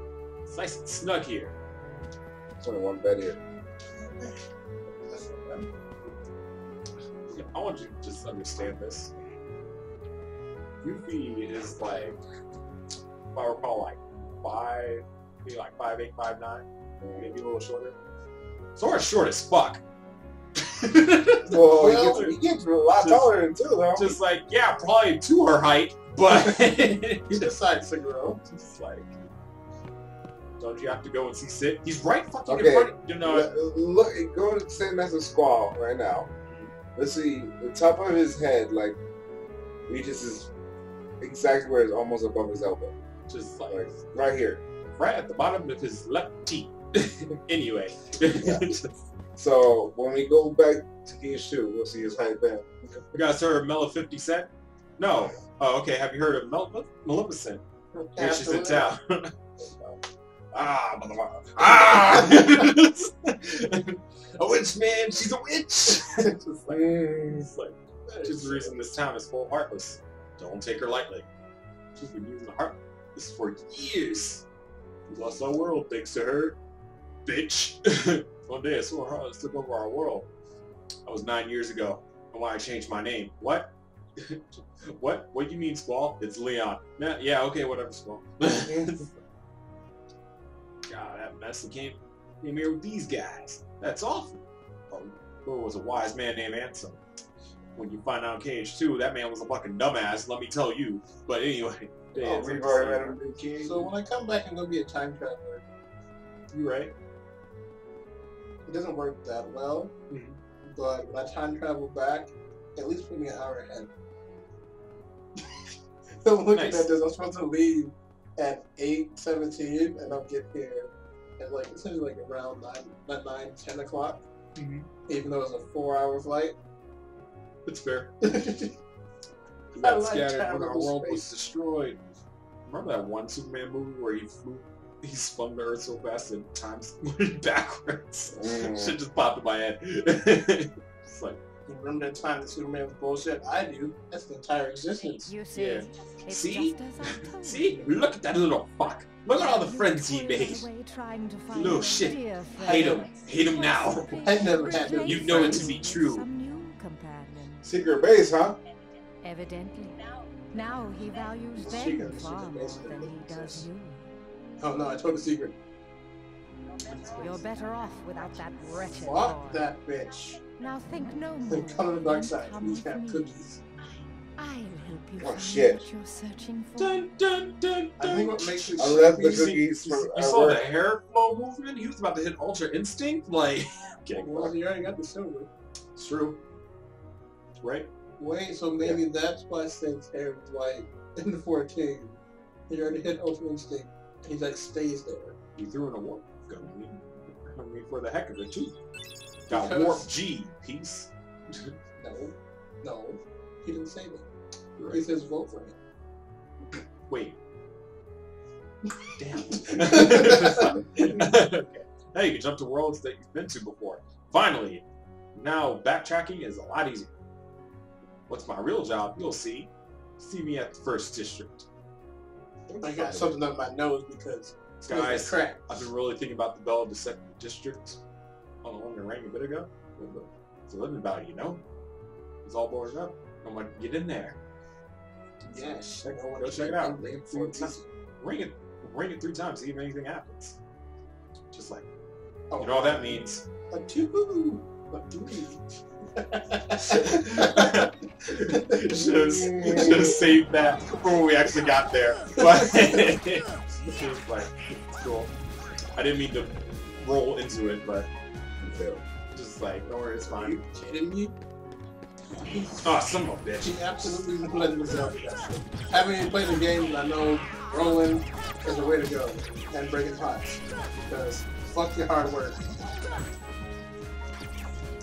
It's nice and snug here. There's only one bed here. Yeah, I want you to just understand this. Yuffie is like, if I recall, like five, maybe like five eight, five nine, maybe a little shorter. Sora's short as fuck. Well, *laughs* Well, he, gets, he gets a lot just- taller than two, though. just like yeah, probably to her height, but He decides to grow. just like, don't you have to go and see Cid? He's right fucking Okay. in front. of You know, Look, look, go to St. a Squall right now. Mm-hmm. Let's see, the top of his head, like, reaches his exactly where it's almost above his elbow. just like Like, right here. right at the bottom of his left cheek. *laughs* anyway, Yeah. *laughs* So when we go back to Gears 2, we'll see his hype then. We got of Mela 50 Cent? No. Oh, okay. Have you heard of Mel- Maleficent? Yeah, she's in town. *laughs* ah, motherfucker. Ah! a witch, man. She's a witch. just like, it's like, she's the reason this town is full of heartless. Don't take her lightly. She's been using the heartless for years. We lost our world thanks to her. Bitch. *laughs* One day I saw her heartless took over our world. That was nine years ago. And why I changed my name. What? *laughs* what? What do you mean, Squall? It's Leon. Yeah, yeah okay, whatever, Squall. *laughs* God, that mess came, came here with these guys. That's awful. Oh, there was a wise man named Ansem. When you find out Cage 2, that man was a fucking dumbass, let me tell you. But anyway. Oh, we've already met him, Big King. So when I come back, I'm gonna be a time traveler. You right? It doesn't work that well, Mhm. but when I time travel back, at least put me an hour ahead. *laughs* so looking Nice. at this, I'm supposed to leave at eight seventeen, and I'll get here at like essentially like around nine, not nine, ten o'clock. Mhm. Even though it's a four-hour flight. It's fair. *laughs* I We got like scattered when traveling our world space. was destroyed. Remember that one Superman movie where he flew, he spun the Earth so fast that time went *laughs* backwards? Mm. Shit just popped in my head. *laughs* it's like, Remember that time that Superman was bullshit? I do. That's the entire existence. You see, Yeah. See? just as I told see, look at that little fuck. Look at all the friends he made. Little shit. Hate him. Hate him now. I *laughs* never had no You know it to be true. Some new companion. Secret base, huh? Evidently. Now he values She them far more than he does you. Oh no, I told the secret. You're better off without that wretched boy. Fuck that bitch. Now think no more. Come to the dark side. come have cookies. I'll help you Oh, shit. what you're searching for. Dun, dun, dun, I think what makes it I left the You see- cookies you, for you saw the hair flow movement? He was about to hit Ultra Instinct? Like, *laughs* okay, Well, you already got the silver. it's true. Right? Wait, so maybe that's why Snake's hair was white in the 14. He already hit Ultra Instinct. And He like stays there. He threw in a warp gun. I mean, for the heck of it, too. Got Because- warp G piece. No, no, he didn't say that. He says vote for him. Wait. Damn. *laughs* okay. Now you can jump to worlds that you've been to before. Finally, now backtracking is a lot easier. What's my real job? You'll see. See me at the first district. I got something up my nose because Guys, crack. I've been really thinking about the Bell of the Second District on the one that rang a bit ago. It's a living about, you know? It's all boarded up. I'm like, get in there. Yes, Check- no go check it out. Ring. Ring it, ring it three times, see if anything happens. Just like, Oh, you know what that means. A two. A three. *laughs* *laughs* should have saved that before we actually got there. But *laughs* just like, cool. I didn't mean to roll into it, but just like, don't worry, it's Are fine. you kidding me? Oh, son of a bitch. She absolutely isn't himself do that shit. Having even played the game, I know rolling is the way to go. And breaking pots. Because fuck your hard work.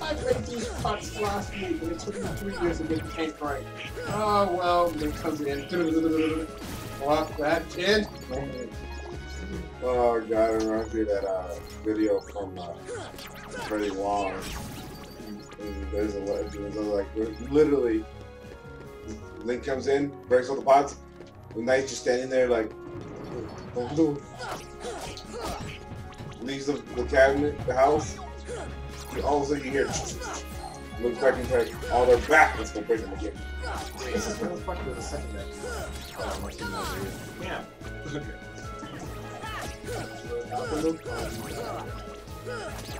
I made these pots last week and it took me three years to get the paint right. Oh well, then comes in. *laughs* Fuck that kid. Oh god, I remember that uh, video from uh, Freddie Wong. There's a a, like literally Link comes in, breaks all the pots, and Knight's just standing there like *laughs* leaves the, the cabinet, the house. And all of a sudden you hear looks back and like, oh they're back, let's go break them again. This is where the fuck was the second next. Oh, my team over here. Yeah.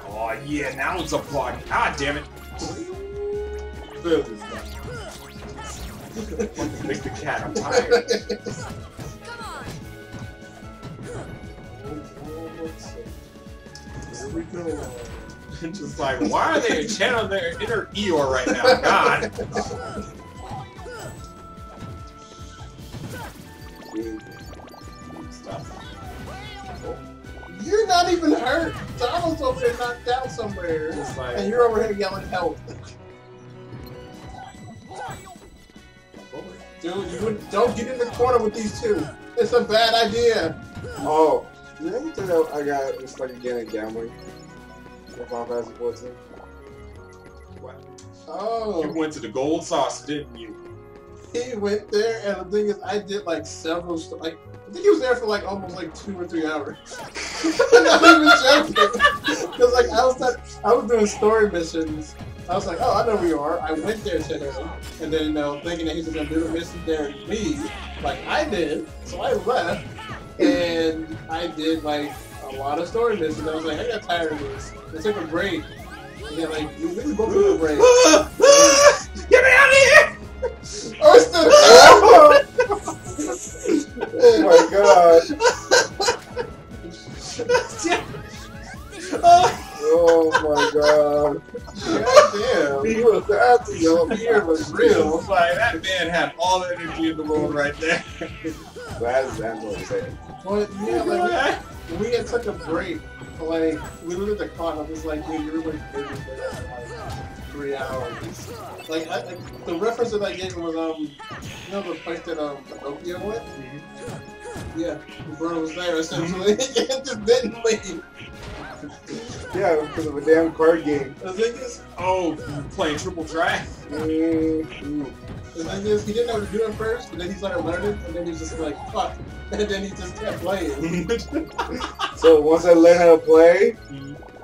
Oh yeah, now it's a party. Ah damn it. Build this guy. Make the cat, I'm tired. Here we go. *laughs* Just like, why are they channeling their inner Eeyore right now? God. You're not even hurt. Donald's over there knocked out, somewhere, like- and you're over here yelling help. Dude, you don't get in the corner with these two. It's a bad idea. Oh, did I ever tell you I got just like again in gambling? For Final Fantasy 14. What? Oh. You went to the Gold Saucer, didn't you? he went there, and the thing is, I did like several, st- like I think he was there for like almost like two or three hours. *laughs* I'm not even joking, *laughs* because like I was not, I was doing story missions. I was like, oh, I know where you are. I went there to him, and then you know, thinking that he was gonna do the mission there to me, like I did. So I left, and I did like a lot of story misses. And I was like, I got tired of this. I took a break. And then like we we both took a break. *laughs* Get me out of here! *laughs* Oh, it's still *laughs* Oh my god. Oh my god. God He was happy, yo. Fear was real. It's like that man had all the energy in the world right there. That is Angela saying. But yeah, like we had took a break. Like we looked at the clock. I was like, dude, you're like for like three hours. Like, I, the reference that I gave was um, you know the place that um Pinocchio went. Yeah, the bird was there essentially. it just didn't leave. Yeah, because of a damn card game. The thing is, Oh, playing Triple Triad. Mm-hmm. The thing is, he didn't know what to do at first, but then he started learning, and then he's just like, fuck, *laughs* and then he just kept playing. *laughs* So once I learned how to play,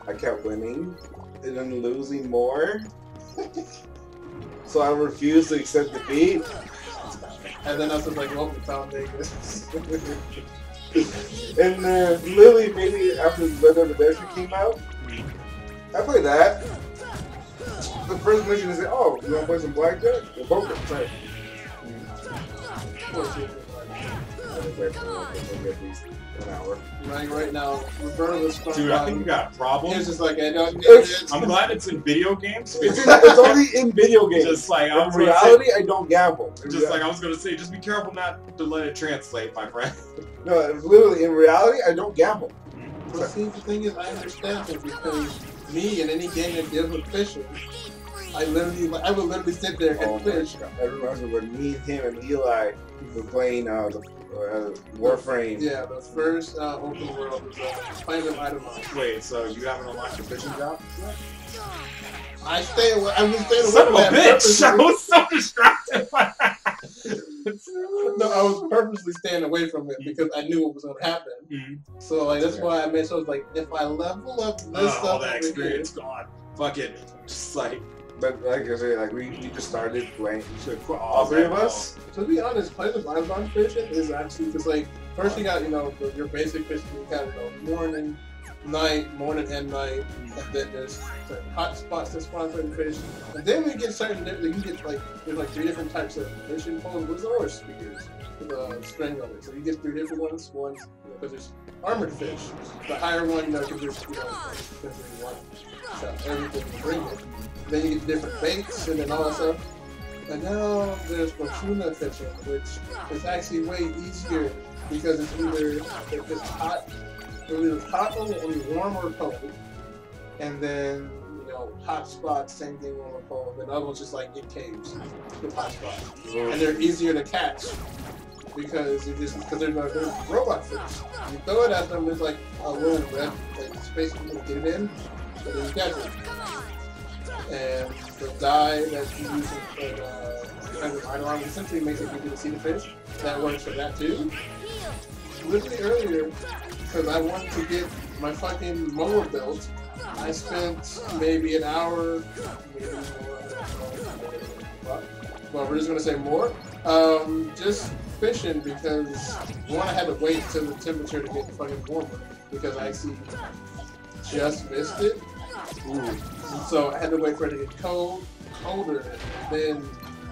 I kept winning and then losing more. *laughs* so I refused to accept defeat. And then I was like, well, we found Vegas. And uh, literally, maybe after Red Dead Redemption came out, I played that. The first mission is, oh, you want to play some blackjack? Or poker? Right. I played for maybe at least an hour. Right, right now, Roberto was from Dude, I think you got a He problem. was just like, I don't. It's- I'm glad it's in video games. It's, *laughs* it's only in video games. Just like I in was gonna say, reality, I don't gamble. In just rea- like I was gonna say, just be careful not to let it translate, my friend. *laughs* no, it's literally in reality, I don't gamble. Mm-hmm. But see, the thing is, I understand it because me in any game that deals with fishing, I literally, I would literally sit there and Oh fish. God. I remember when me and him and Eli were playing uh, the uh, Warframe. Yeah, the first uh, open world was uh, Plains of Eidolon. Wait, so you haven't unlocked your fishing job? I stay away. I've been staying away Son from of a that bitch! *laughs* I was so distracted by that. No, I was purposely staying away from it because I knew what was going to happen. Mhm. So like that's why I made sure I was like, if I level up this Uh, stuff, all that over experience gone. Fuck it. Just like But like I said, like we, we just started playing. should quit All three of us. here. To be honest, Plains of Eidolon fishing is actually just like first you got you know your basic fishing, you got you know morning, night, morning and night, there's certain hot spots that spawn certain fish, and then we get certain you get like there's like three different types of fishing poles, spears, with a string on it. So you get three different ones. Ones because there's armored fish. The higher one, you know, because there's, you know essentially one shot everything bring it. Then you get different baits and then all that stuff. And now there's Fortuna fishing, which is actually way easier because it's either if it's hot, it's either hot or warm or cold. And then you know hot spots, same thing on the pole. Then other ones just like get caves with hot spots, and they're easier to catch because you just because they're, they're robot fish. You throw it at them, there's like a little red like space to get it in, but then you catch it. And the dye that you use for uh, kind of essentially makes it easy to see the fish. That works for that too. Literally earlier, because I wanted to get my fucking mower built, I spent maybe an hour, maybe more. Well, we're just gonna say more. Um, just fishing because one, I had to wait till the temperature to get fucking warmer because I actually just missed it. So I had to wait for it to get cold, colder, then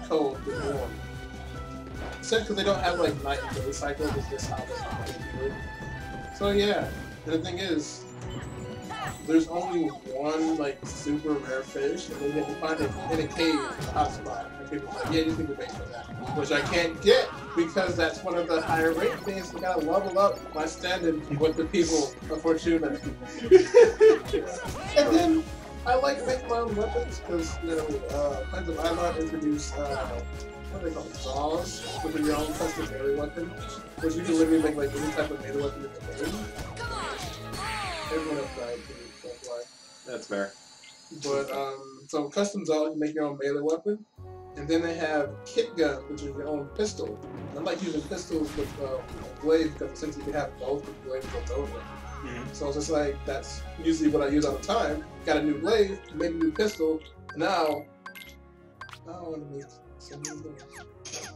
cold, then warm. Except because they don't have like night and day cycles, it's just how they do it. So yeah, the thing is, there's only one like super rare fish, and then you have to find it in a cave, a hot spot. And people are like, yeah, you to bait for that, which I can't get because that's one of the higher rate things. We gotta level up my standing with the people of Fortuna. *laughs* and then I like make my own weapons because you know uh, Plains of Eidolon introduced uh, what do they call it, Zaws, which are your own custom melee weapon, which you can literally make like any type of melee weapon in the game. Everyone else died too, so that's why. That's fair. But um, so custom Zaw, you make your own melee weapon, and then they have kit gun, which is your own pistol. And I like using pistols with uh, blades because since you can have both with blades goes over. Mhm. So it's just like that's usually what I use all the time. Got a new blade, made a new pistol. Now, now I want to make some new guns.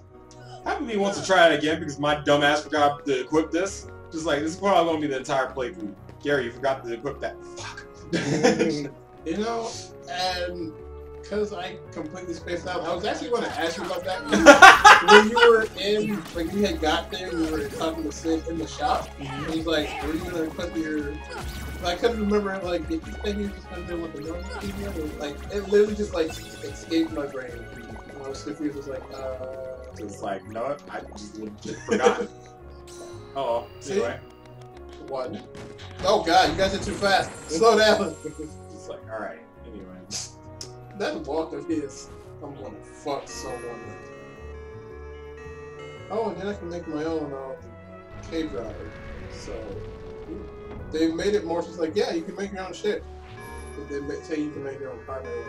Half of me wants to try it again because my dumbass forgot to equip this. Just like this is probably gonna be the entire playthrough. Gary, you forgot to equip that. Fuck. *laughs* You know, um, and because I completely spaced out, I was actually going to ask you about that. *laughs* when you were in, like you had got there, you were talking to Cid in the shop. And he's like, "Were you gonna equip your?" I couldn't remember. Like, did you say you were just gonna do with the normal? Or, like, it literally just like escaped my brain. And was confused. It was like, uh, Just like, you know what? I just legit forgot. *laughs* oh, See? anyway. what? Oh God, you guys are too fast. Slow down. *laughs* Just like, alright. Anyway. that walk of his, I'm gonna fuck someone with. Oh, and then I can make my own uh, cave driver. So they made it more just like, yeah, you can make your own shit. But they ma- say you can make your own primary.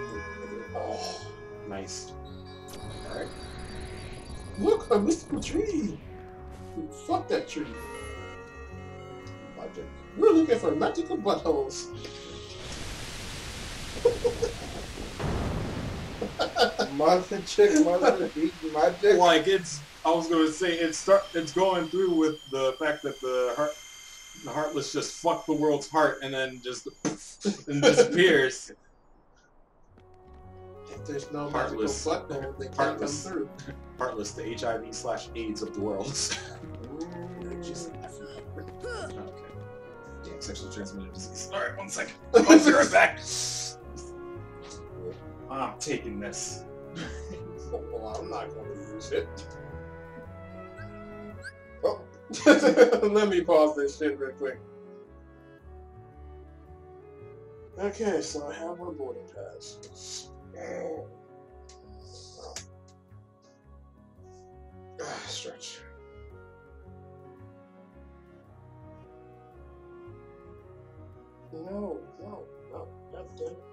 Oh, nice. Alright. Look, a mystical tree. Fuck that tree. Magic. We're looking for magical buttholes. *laughs* Mother chick, mother beat magic. Like it's, I was gonna say it's start, it's going through with the fact that the heart, the heartless just fuck the world's heart and then just and disappears. *laughs* If there's no Heartless. magical butthole, they can't Heartless. come through. Heartless, the HIV slash AIDS of the world. *laughs* Mm, okay. Yeah, sexually transmitted disease. All right, one second. *laughs* I'll be right back. I'm taking this. *laughs* Well, I'm not going to use it. Oh. Let me pause this shit real quick. Okay, so I have my boarding pass. Ah, stretch. No, no, no, God damn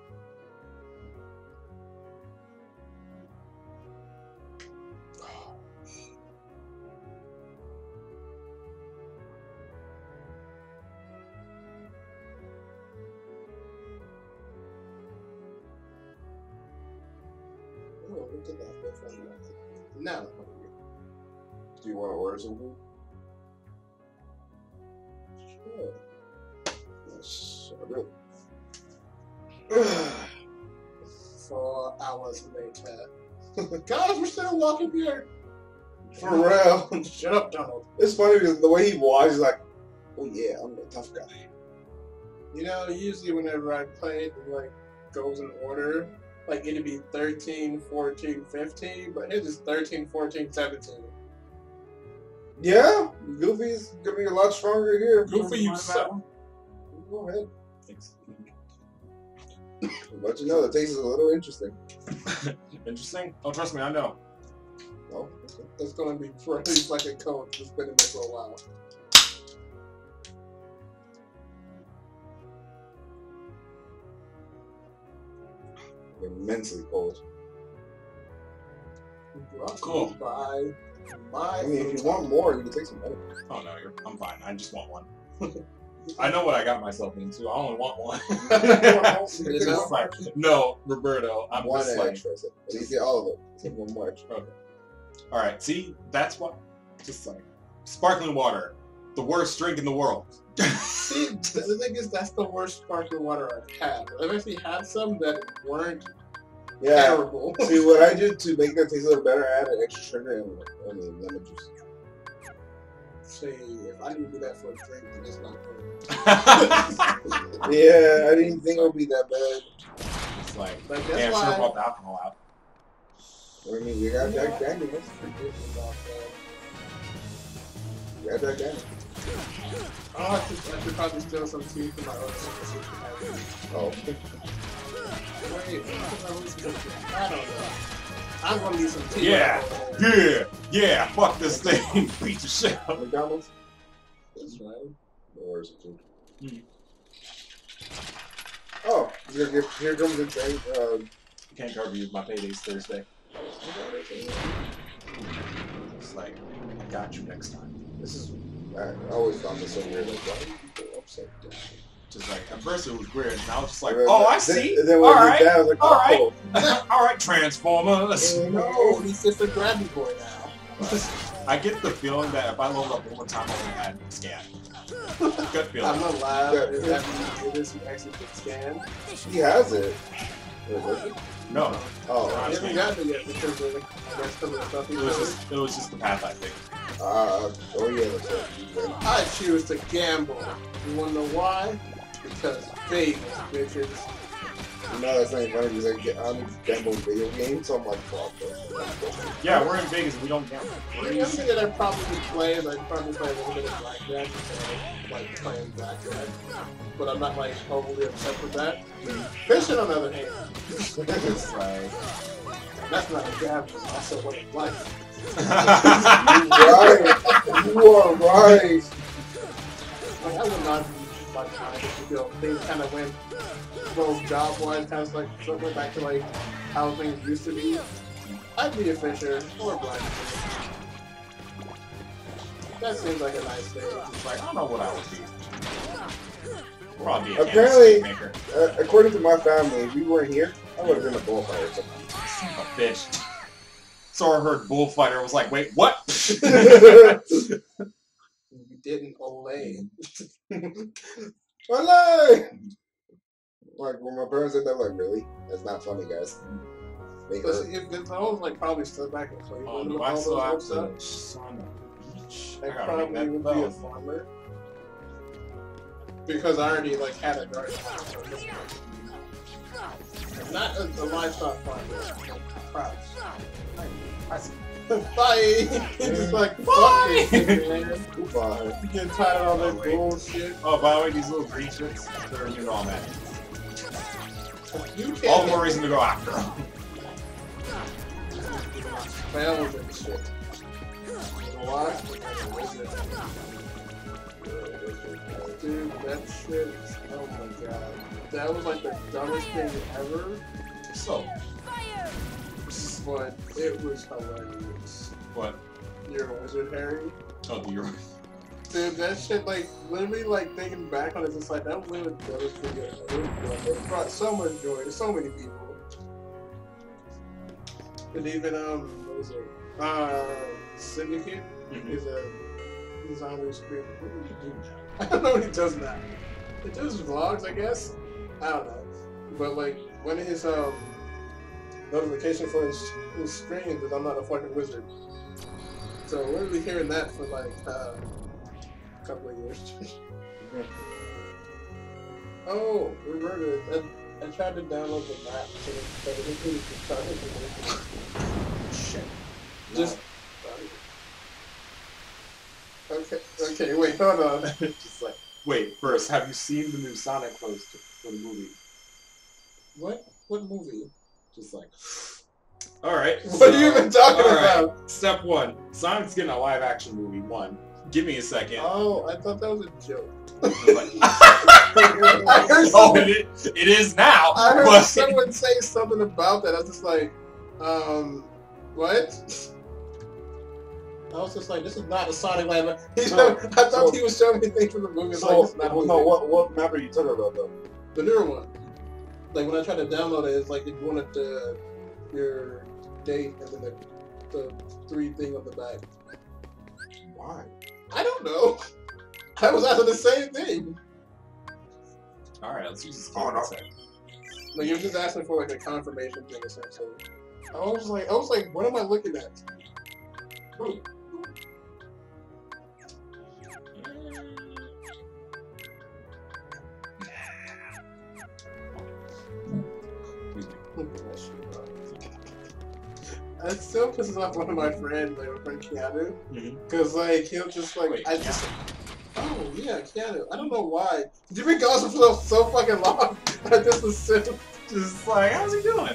it. Look at that. That's what I'm like. Now, Do you want to order something? sure. Yes, I do. *sighs* Four hours later. *laughs* Guys, we're still walking here. For real. *laughs* Shut up, Donald. It's funny because the way he walks, he's like, oh yeah, I'm the tough guy. You know, usually whenever I play it, it like goes in order. Like it'd be 13, 14, 15, but it is 13, 14, 17. Yeah, Goofy's gonna be a lot stronger here. Goofy, you suck. Go ahead. But *coughs* you know, the taste is a little interesting. *laughs* Interesting. Oh, trust me, I know. No? It's gonna be *laughs* pretty like a coach. It's been in there for a while. Immensely cold. Brought Cool. By my I mean, if you want more, you can take some more. Oh no, you're, I'm fine. I just want one. *laughs* I know what I got myself into. I only want one. Is *laughs* It's that- just like, no, Roberto, I'm one just like, extra. So at least get all of it. Take one more extra. okay. All right, see, that's what, just like, sparkling water, the worst drink in the world. See, the thing is, that's the worst sparkling water I've had. I've actually had some that weren't Yeah. terrible. See, what I did to make that taste a little better, I added extra sugar and, and lemon juice. See, if I didn't do that for a drink, then it's not good. *laughs* Yeah, I didn't think it would be that bad. it's like, Like, that's damn, why- should have brought the alcohol out. I mean, you got Jack Daniels. Forgetting about that. You got Jack Daniels. I'll have to, I should probably steal some tea from my sister. Oh. Wait, I don't know. I'm gonna need some tea. Yeah, yeah, yeah. Fuck this thing. *laughs* Beat the shit out. McDonald's? That's right. Or is it food? Hmm. Oh, here, here, here comes the train. Uh, Can't cover you. My payday's Thursday. It's like, I got you next time. this is. I always found this so weird. Like, why do people upside down? Just like at first it was weird, and I was just like, oh, then- oh, I see. And then All when I right, did that, I was like, all right. oh. *laughs* all right, Transformers. No, no. *laughs* he's just a grabby boy now. I get the feeling that if I load up one more time, I'm gonna add scan. *laughs* Good feeling. I'm not live. Yeah. Is that when you do this, you actually get scan. He has it. Wait, was it? No, Oh, I haven't gotten it yet because of the, I guess some of the stuff it was just it was just the path I picked. Uh, oh yeah, that's right. I choose to gamble. You wanna know why? Because Vegas, bitches. You know that's not even funny because I get on gamble video games, so I'm like, fuck. Yeah, we're in Vegas. We don't gamble. The only thing that I probably play is I probably play a little bit of blackjack, so like playing blackjack. But I'm not like overly upset with that. Fishing on the other hand, It's *laughs* like, that's not a gamble. That's a way of life. Right. You are right. Like I would not be like trying to you know things kind of went both job wise kind of like so went back to like how things used to be. I'd be a fisher or a blind. That seems like a nice thing. like I don't know what I would be. Probably Apparently- Uh, according to my family, if we weren't here, I would have been a bullfighter or something. A bitch. So I heard bullfighter. I was like, wait, what? *laughs* You didn't olay. I lied. Like when my parents said that, I'm like really? That's not funny, guys. Make Because her. if if I was like probably still back in Cleveland Oh, with do all I those still have old stuff, to son of a bitch? I I gotta probably ring that would be a bell. farmer. Because I already like had a garden. Not a, a livestock farmer. Crops. I. Bye. It's like Bye. fuck this, You getting tired of all that bullshit. Oh, by the way, these little green shits, they're immune to all that. You can't. All the more reason to go after them. Spells and shit. You know why? Dude, that shit. Oh my god. That was like the dumbest thing ever. So, But it was hilarious. what? You're a wizard, Harry. Oh, the Euro. Dude, that shit, like, literally, like, thinking back on it, it's like, that was literally the dumbest thing ever. It brought so much joy to so many people. And even, um, what was it? Uh, Syndicate Mhm. is a his screen. What did he do now? *laughs* I don't know what he does now. He does vlogs, I guess. I don't know. But like one of his um notification for his his streams is I'm not a fucking wizard. So literally hearing that for like uh, a couple of years. *laughs* oh, remember I, I tried to download the map, so it- but it included the time. Shit. Just. Okay, okay, wait, hold on. *laughs* Just like, wait, first, have you seen the new Sonic poster for the movie? What? What movie? Just like, *sighs* alright. What are you even talking alright, about? Step one Sonic's getting a live action movie. One. Give me a second. Oh, I thought that was a joke. *laughs* I heard oh, it, it is now. I heard but- someone say something about that. I was just like, um, what? I was just like, this is not a Sonic live. He *laughs* I thought so- he was showing me things from the movie. So, like, well, no, what what map are you talking about though? The newer one. Like when I tried to download it, it's like it wanted the your date and then the, the three thing on the back. Why? I don't know. *laughs* I was after the same thing. Alright, let's use this. Oh, no. Like you're just asking for like a confirmation thing essentially. I was like, I was like, what am I looking at? Look *laughs* at that shit, bro. It still pisses off one of my friends, like my friend Keanu, because like he'll just like Wait, I just. Oh yeah, Keanu. I don't know why. You've been gone for so, so fucking long. *laughs* I just assumed. Just like, how's he doing?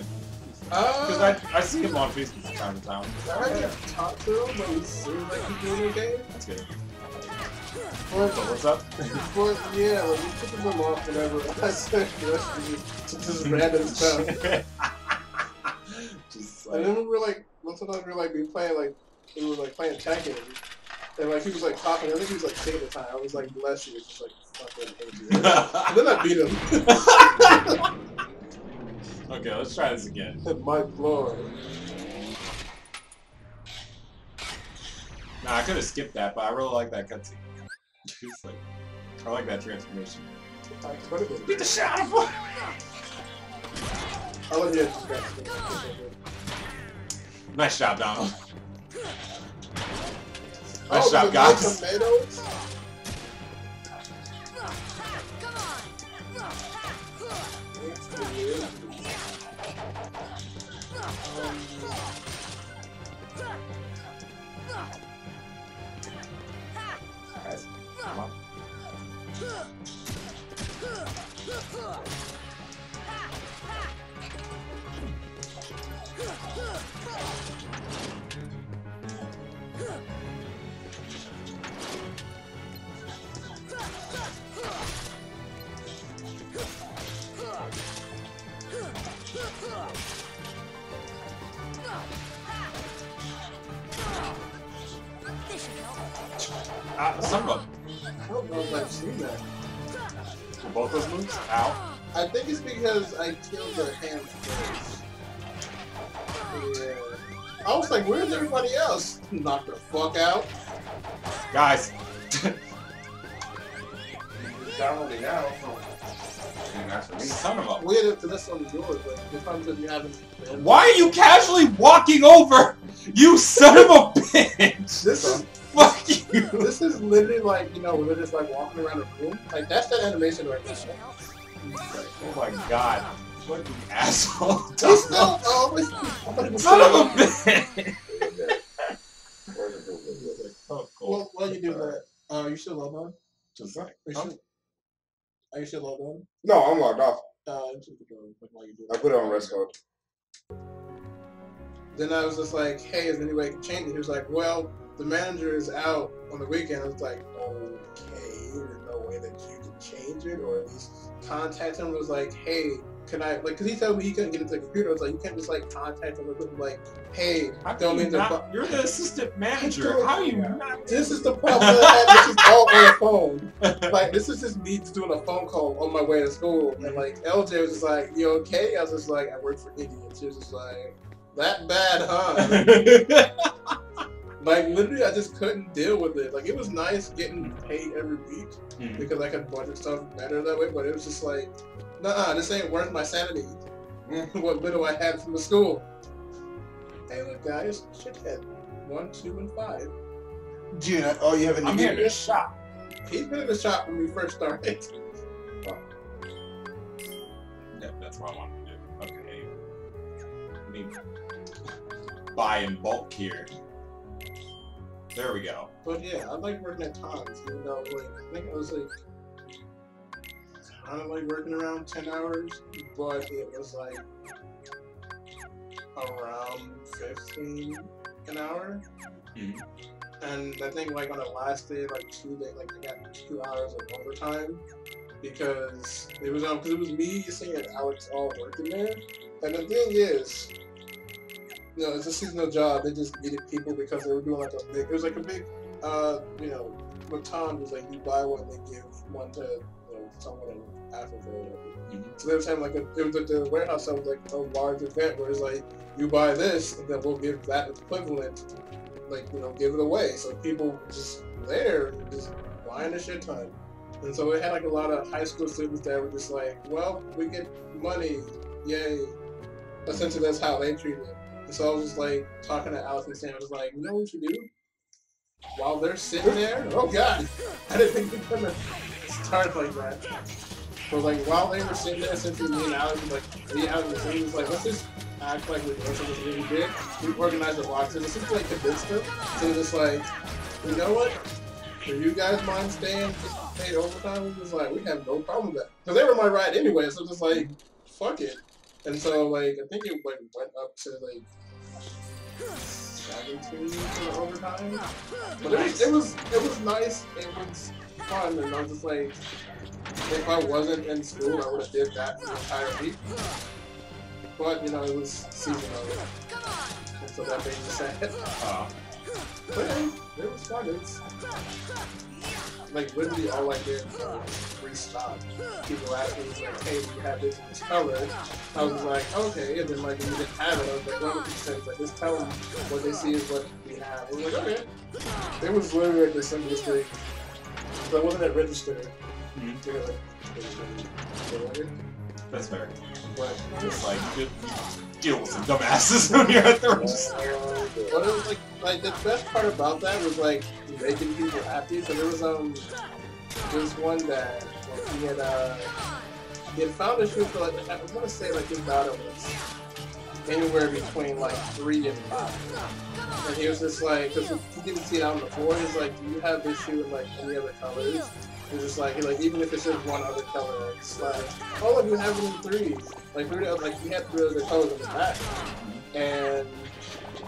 Because Uh, I, I see him on Facebook from time to time. I haven't talked to him, but he seems like he's doing okay. That's good. What's up? *laughs* yeah, like we took him off whenever I said yesterday to just random *laughs* stuff. *laughs* Just And then we were like, one time we were like, we were playing like, we were like playing Tekken. And like he was like talking, I think he was like taking the time. I was like, bless you. It's just like, fucking. And then I beat him. okay, let's try this again. My lord. Nah, I could have skipped that, but I really like that cutscene. *laughs* It's like, I like that transformation. I could have been. Beat the shit out of him! I love you. Just Nice job, Donald. Oh, Nice job, guys. tomatoes? A... Those moves? Ow. I think it's because I killed their hands first. Yeah. I was like, where's everybody else? *laughs* Knock the fuck out. Guys. Downloading now from. And that's for me. Son of a... We had it on yours, but the times that you haven't. Why are you casually walking over? You son of a bitch! This is Fuck you! this is literally like, you know, when they're just like walking around a room. Like that's that animation right now. Oh my god. What an asshole. He's still always Son of a bitch! Where's the Oh, Well, while you do that, uh, are you still logged on? Just like, Are you, still, are you still logged on? No, I'm logged off. Uh, just keep going, like, while you do I put it on rest code. Then I was just like, hey, is there any way I can change it? He was like, well, the manager is out on the weekend. I was like, okay, there's no way that you can change it or at least contact him. It was like, hey, can I, like, because he told me he couldn't get into the computer. I was like, you can't just, like, contact him and put him, like, hey, how don't mean to. you're the assistant manager. How are you not? This is the problem I. This is all on the *laughs* phone. Like, this is just me doing a phone call on my way to school. And, mm-hmm. like, LJ was just like, you okay? I was just like, I work for idiots. She was just like, that bad, huh? *laughs* Like literally, I just couldn't deal with it. Like it was nice getting paid every week Mhm. because I could budget stuff better that way. But it was just like, nah, this ain't worth my sanity. *laughs* what little I had from the school. Hey, look, guys, shithead. One, two, and five. June, oh, you haven't I'm here to shop. He's been in the shop when we first started. *laughs* Yeah, that's what I wanted to do. Okay. Me buy in bulk here. There we go. But yeah, I like working at times. You know, like I think I was like kind of like working around ten hours, but it was like around fifteen an hour. Mhm. And I think like on the last day, like two day, like I got two hours of overtime because it was um because it was me, and Alex all working there. And the thing is, you know, it's a seasonal job. They just needed people because they were doing like a big. It was like a big, uh, you know, Tom was like. You buy one, they give one to you know someone in Africa or whatever. Mhm. So they were having like a, it was at the warehouse. That was like a large event where it's like you buy this, and then we'll give that equivalent, like you know, give it away. So people just there just buying a shit ton. And so it had like a lot of high school students that were just like, well, we get money, yay. Essentially, that's how they treat it. And so I was just like talking to Alex and Sam. I was like, you know what you do? While they're sitting there, oh god, I didn't think we were gonna start like that. So like while they were sitting there, essentially me and Alex was like, me, Alex and Sam was like, let's just act like we're doing something really big. We organized the boxes. It's just like convinced them. So just like, you know what? Do you guys mind staying just paid overtime? We was like, we have no problem with that. Because they were my ride anyway, so just like, fuck it. And so like I think it like went up to like seventeen for overtime. But it was, it was it was nice. It was fun, and I was just like, if I wasn't in school, I would have did that the entire week. But you know, it was seasonal, and so that made me sad. Uh, But it, it was fun. It was like literally all I did was restock. People asked me like, "Hey, do you have this in this color?" I was like, "Okay." And then like when we didn't have it, I was like, "Well, what sense? Like, just tell them what they see is what we have." I was like, "Okay." It was literally like the simplest thing. So I wasn't at register. Mhm. Like, that's fair. But Just like deal with some dumbasses *laughs* when you're at the register. It was like, like the best part about that was like making people happy. So there was um, there was one that like, he had uh, he had found a shoe for like I want to say like his daughter was anywhere between like three and five, and he was just like, because he didn't see it out on the floor, He's like, do you have this shoe in like any other colors? Was just like, like even if it's just one other color, it's like, oh, all of you have it in threes. Like three, like he had the, the colors on the back, and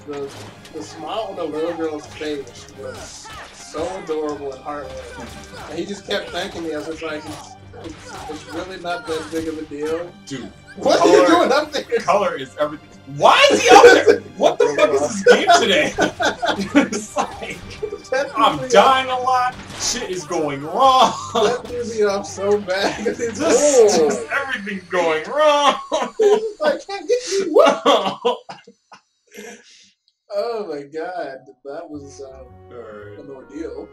the the smile on the little girl's face was so adorable and heartwarming. And he just kept thanking me. I was like, it's, it's, it's really not that big of a deal. Dude, What are you Color- doing up there? color is everything. Why is he up there? What the fuck is this game today? *laughs* it's like, I'm dying a lot. Shit is going wrong. That threw me off so bad. *laughs* It's Just, oh, just everything's going wrong. I can't get you. What? *laughs* Oh my god, that was um, an ordeal.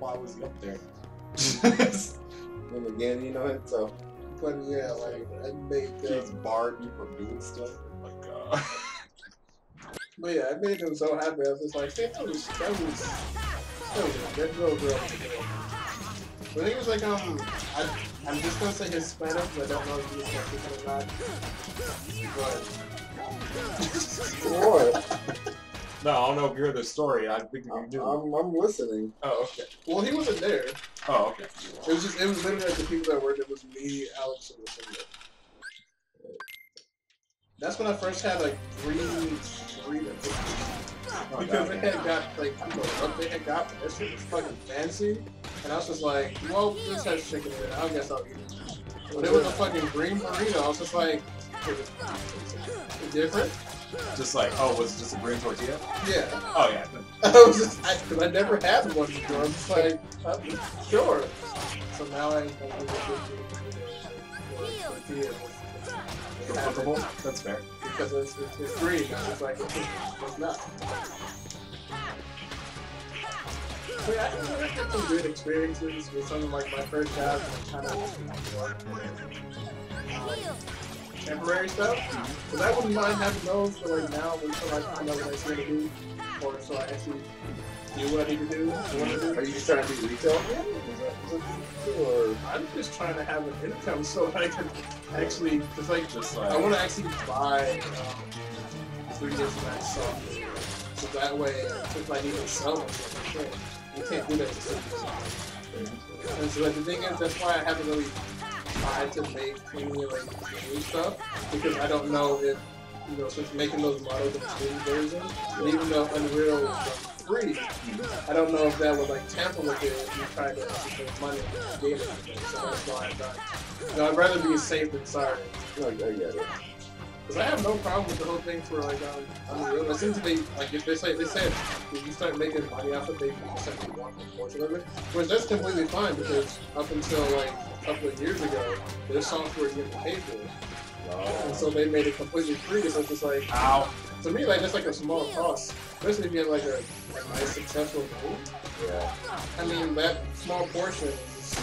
Why was he up there? And again, you know it, so But yeah, like I made He's barred you from doing stuff. Like, uh, But yeah, I made them so happy. I was just like, hey, that was that was that was a good girl. But he was like, um, I, I'm just gonna say Hispanic, but I don't know if he's Mexican or not. But what? No, I don't know if you heard this story. I think you I'm, do. I'm, I'm listening. oh, okay. well, he wasn't there. Oh, okay. It was just it was literally the people that worked. It was me, Alex, and the. That's when I first had like three, three Oh, because God. they had got like I don't know what they had got. But that shit was fucking fancy, and I was just like, well, this has chicken in it. I guess I'll eat it. But it was a fucking green burrito. I was just like, is it different? Just like, oh, was it just a green tortilla? Yeah. Oh, yeah. *laughs* I was just, I, cause I never had one before. I'm just like, uh, sure. So now I. Applicable? That's fair. Because it's, it's, it's green. It's just like, it's, not. So yeah, I think I had some good experiences with some of like my first jobs and kind of um, temporary stuff. Because I wouldn't mind having those for like now until I find out what I need to do, or so I actually do what I need to do. What I do. Are you just trying to be retail? Is that, is that or I'm just trying to have an income so I can actually, cause like, Just like, I want to actually buy um, 3ds Max software, so that way, if I need to sell it, I can. You can't do that to And so like, the thing is, that's why I haven't really tried to make any like new stuff because I don't know if you know since making those models of the new version, and even though Unreal is free, I don't know if that would like tamper with it if you try to make money and game it. So that's why I thought, you know, I'd rather be safe than sorry. no, I get it. Because I have no problem with the whole thing for like um, Unreal. It seems to be like if they say they said if you start making money off it, they essentially want a portion of it. Which that's completely fine because up until like a couple of years ago, their software didn't pay for it, and so they made it completely free. So it's just like ow. to me, like that's like a small cost, especially if you have like a, a nice successful move. Yeah. I mean that small portion is.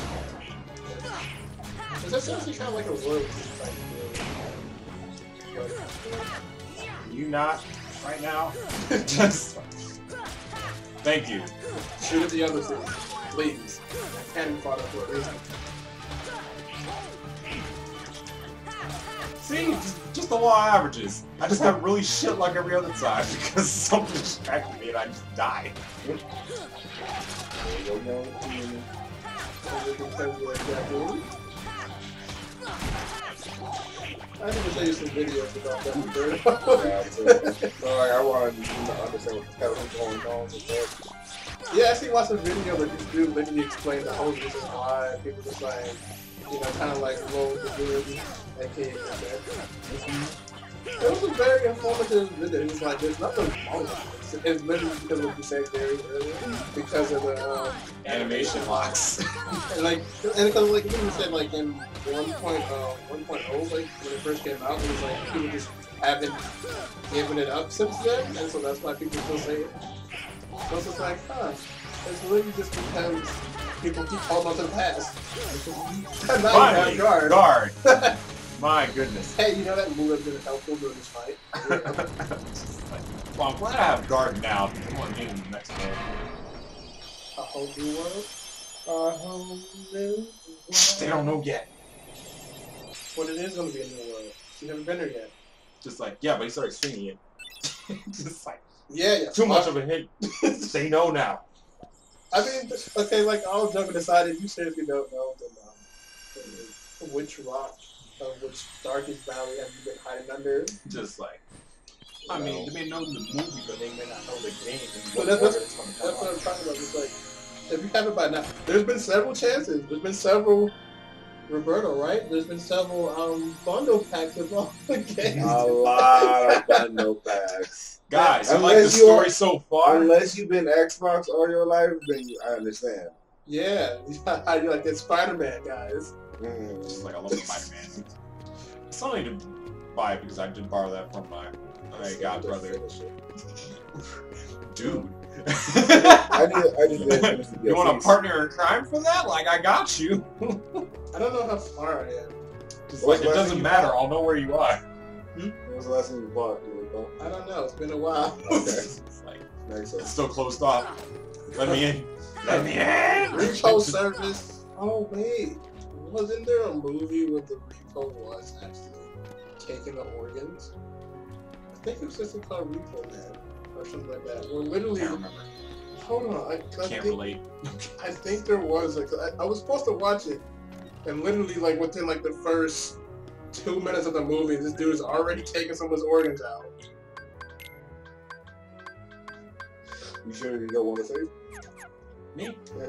It's essentially kind of like a royalty type deal. But, You not right now? *laughs* Just. Thank you. Shoot at the other thing, please. Cannon fodder for a reason. See, just, just the law of averages. I just got really shit like every other time *laughs* because something distracted me and I just died. I need to show you some videos about that. *laughs* So like, I want to understand what the hell is going on with that. yeah, I actually watched a video that this dude literally explained the whole reason why people just like, you know, kind of like roll the good, aka the mm-hmm. bad. It was a very informative video. He was like, there's nothing wrong with it. It's literally because of what you said very earlier, because of the um, Animation locks. and *laughs* like, and because like you said, like in 1.0, uh, 1.0, like when it first came out, it was like people just haven't given it up since then, and so that's why people still say it. So it's like, huh? It's really just because people keep holding about the past. And now you Finally, have guard. guard. *laughs* My goodness. Hey, you know that move has been helpful during this fight. *laughs* well, I'm glad I have guard now. because I'm gonna need him next game. A whole new world. A whole new world. They don't know yet. But it is going to be a new world. You haven't been there yet. Just like, yeah, but he started singing it. *laughs* Just like, Yeah, yeah. too much of a hit. *laughs* they know now. I mean, okay, like all joking aside, if you seriously don't know, then um, which rock of which darkest valley have you been hiding under? Just like, I mean, they may know the movie, but they may not know the game. And But that's, that's, that's what. I'm talking about. It's like, if you haven't by now, there's been several chances. There's been several Roberto, right? There's been several um bundle packs of all the games. A lot of *laughs* bundle packs. Guys, I like the Unless you story are- so far. Unless you've been Xbox all your life, then you, I understand. Yeah, *laughs* how you like that Spider-Man, guys? Mm. Just like I love Spider-Man. I still need to buy it because I did borrow that from my my god brother. Dude. I need, I need to finish the you want a partner in crime for that? Like I got you. I don't know how far I am. Just like it doesn't matter. bought? I'll know where you are. When was the last time you bought? You bought? I don't know. It's been a while. *laughs* Okay, It's *laughs* like nice. it's still closed off. Let me in. Let me in. repo service. Oh wait, wasn't there a movie where the repo was actually taking the organs? I think it was just called Repo Man or something like that. Where literally, Can't remember. hold on, I, I Can't think relate. I think there was. Like, I, I was supposed to watch it, and literally, like within like the first two minutes of the movie, this dude is already taking someone's organs out. You sure you don't want to save? Me? Yeah.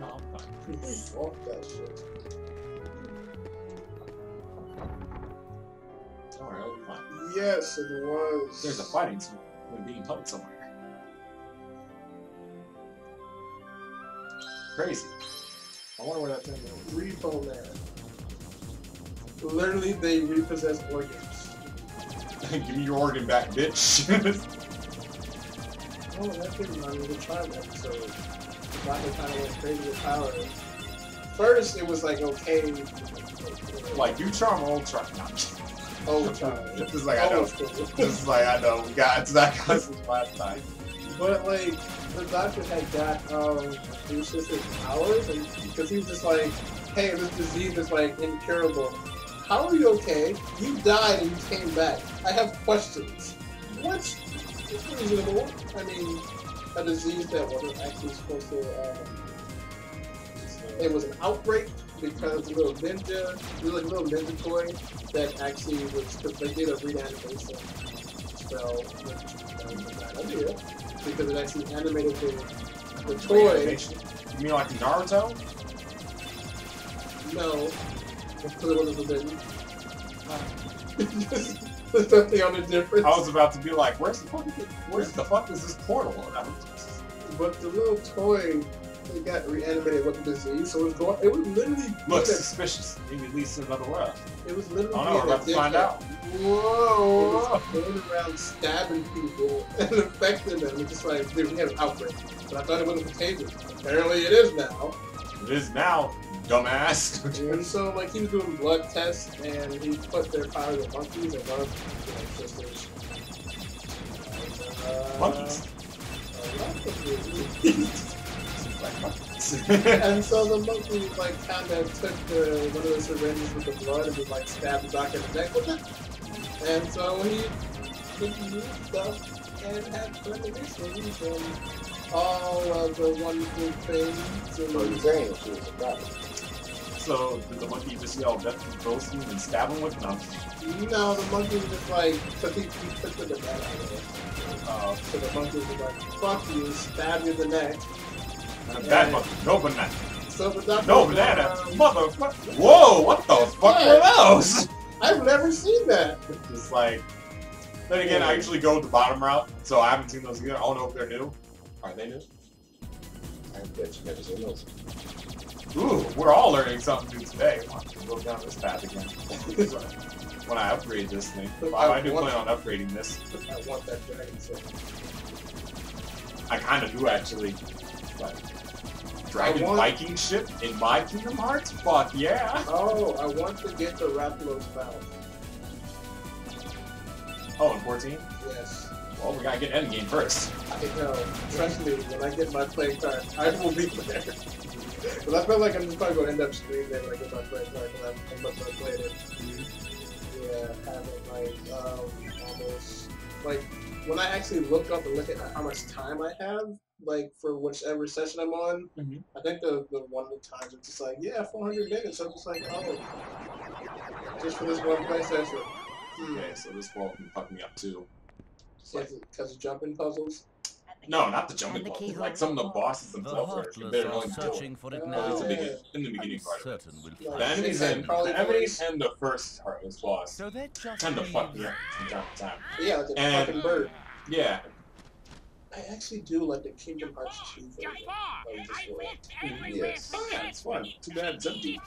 No, I'm fine. Off that shit. Alright, I'll be fine. Yes, it was. There's a fighting scene when being held somewhere. Crazy. I wonder where that thing is. Repo Man. Literally, they repossess organs. *laughs* Give me your organ back, bitch. *laughs* Oh, that didn't remind me of the Charm episode. Doctor kind of went crazy with power. First, it was like okay. like, you charm old charm. No, I'm kidding. Old time. Just like I know. Just like I know. Got to that guy last time. But like the doctor had got um Lucius's powers, and because he was just like, "Hey, this disease is like incurable. How are you okay? You died and you came back. I have questions. What? It's reasonable. I mean, a disease that wasn't actually supposed to. Um, it was an outbreak because the little ninja, the like little ninja toy that actually was because they did a reanimation spell, which a bad idea because it actually animated the, the toy. You mean like Naruto? No, because it wasn't forbidden. There's definitely on the difference. I was about to be like, where's the fuck? Where's the fuck is this portal? I But the little toy, it got reanimated with the disease, so it was going. It was literally. Looks suspicious. Maybe at least another world. It was literally. I don't know. We're about to find out. It Whoa! was going around stabbing people *laughs* and infecting them. It's just like, dude, we had an outbreak. But I thought it wasn't contagious. Apparently it is now. It is now, dumbass. *laughs* And so, like, he was doing blood tests, and he put their powers in monkeys, and one of sisters. Uh, Monkeys. a monkeys. *laughs* Like monkeys. *laughs* and so the monkey, like, kind of took the, one of the syringes with the blood and was, like, stabbed the doctor in the neck with it. And so he took new stuff and had premonitions and all of the wonderful things. So you're saying she was a doctor. So did the monkey just yell death to Philistine and stab him with them? No, the monkey was just like, because he, he took the banana out of it. Uh, so the monkey was like, fuck you, stab you in the neck. That monkey, no banana. So No banana. um, Motherfucker. Whoa, what the fuck Yeah. were those? I've never seen that. Just like. Then again, I usually go the bottom route, so I haven't seen those either. I don't know if they're new. Are they new? I bet you never seen those. Ooh, we're all learning something new today. Don't go down this path again? *laughs* when I upgrade this thing. I, I do plan on upgrading this. I want that dragon so I kind of do actually. But Dragon want- Viking ship in my Kingdom Hearts? Fuck yeah! Oh, I want to get the Rathalos mount. Oh, and 14? Yes. Well, we gotta get endgame first. I know. Trust me, when I get my play card, I will be there. But I feel like I'm just probably to end up streaming when I get my play card because I'm, I'm not going to play it. Yeah, having like, um, almost, like, when I actually look up and look at how much time I have, like, for whichever session I'm on, Mhm. I think the, the one of the times it's just like, yeah, 400 minutes. I'm just like, oh, just for this one play session. Hmm. Okay, so this wall can fuck me up too. Because of jumping puzzles. No, not the jumping And the bosses. Like some of the bosses The themselves are heartless they're are really cool. searching for it Oh, At least now. in the yeah. in the beginning part. of it. Certain will Yeah. The enemies Six and Probably the enemies boys. and the first heartless boss So that just tend to fuck me up from time to time. Yeah, like a And- fucking bird. Yeah, I actually do like the Kingdom Hearts 2 version of this world. Yes. Oh yeah, it's fun. Too bad it's empty.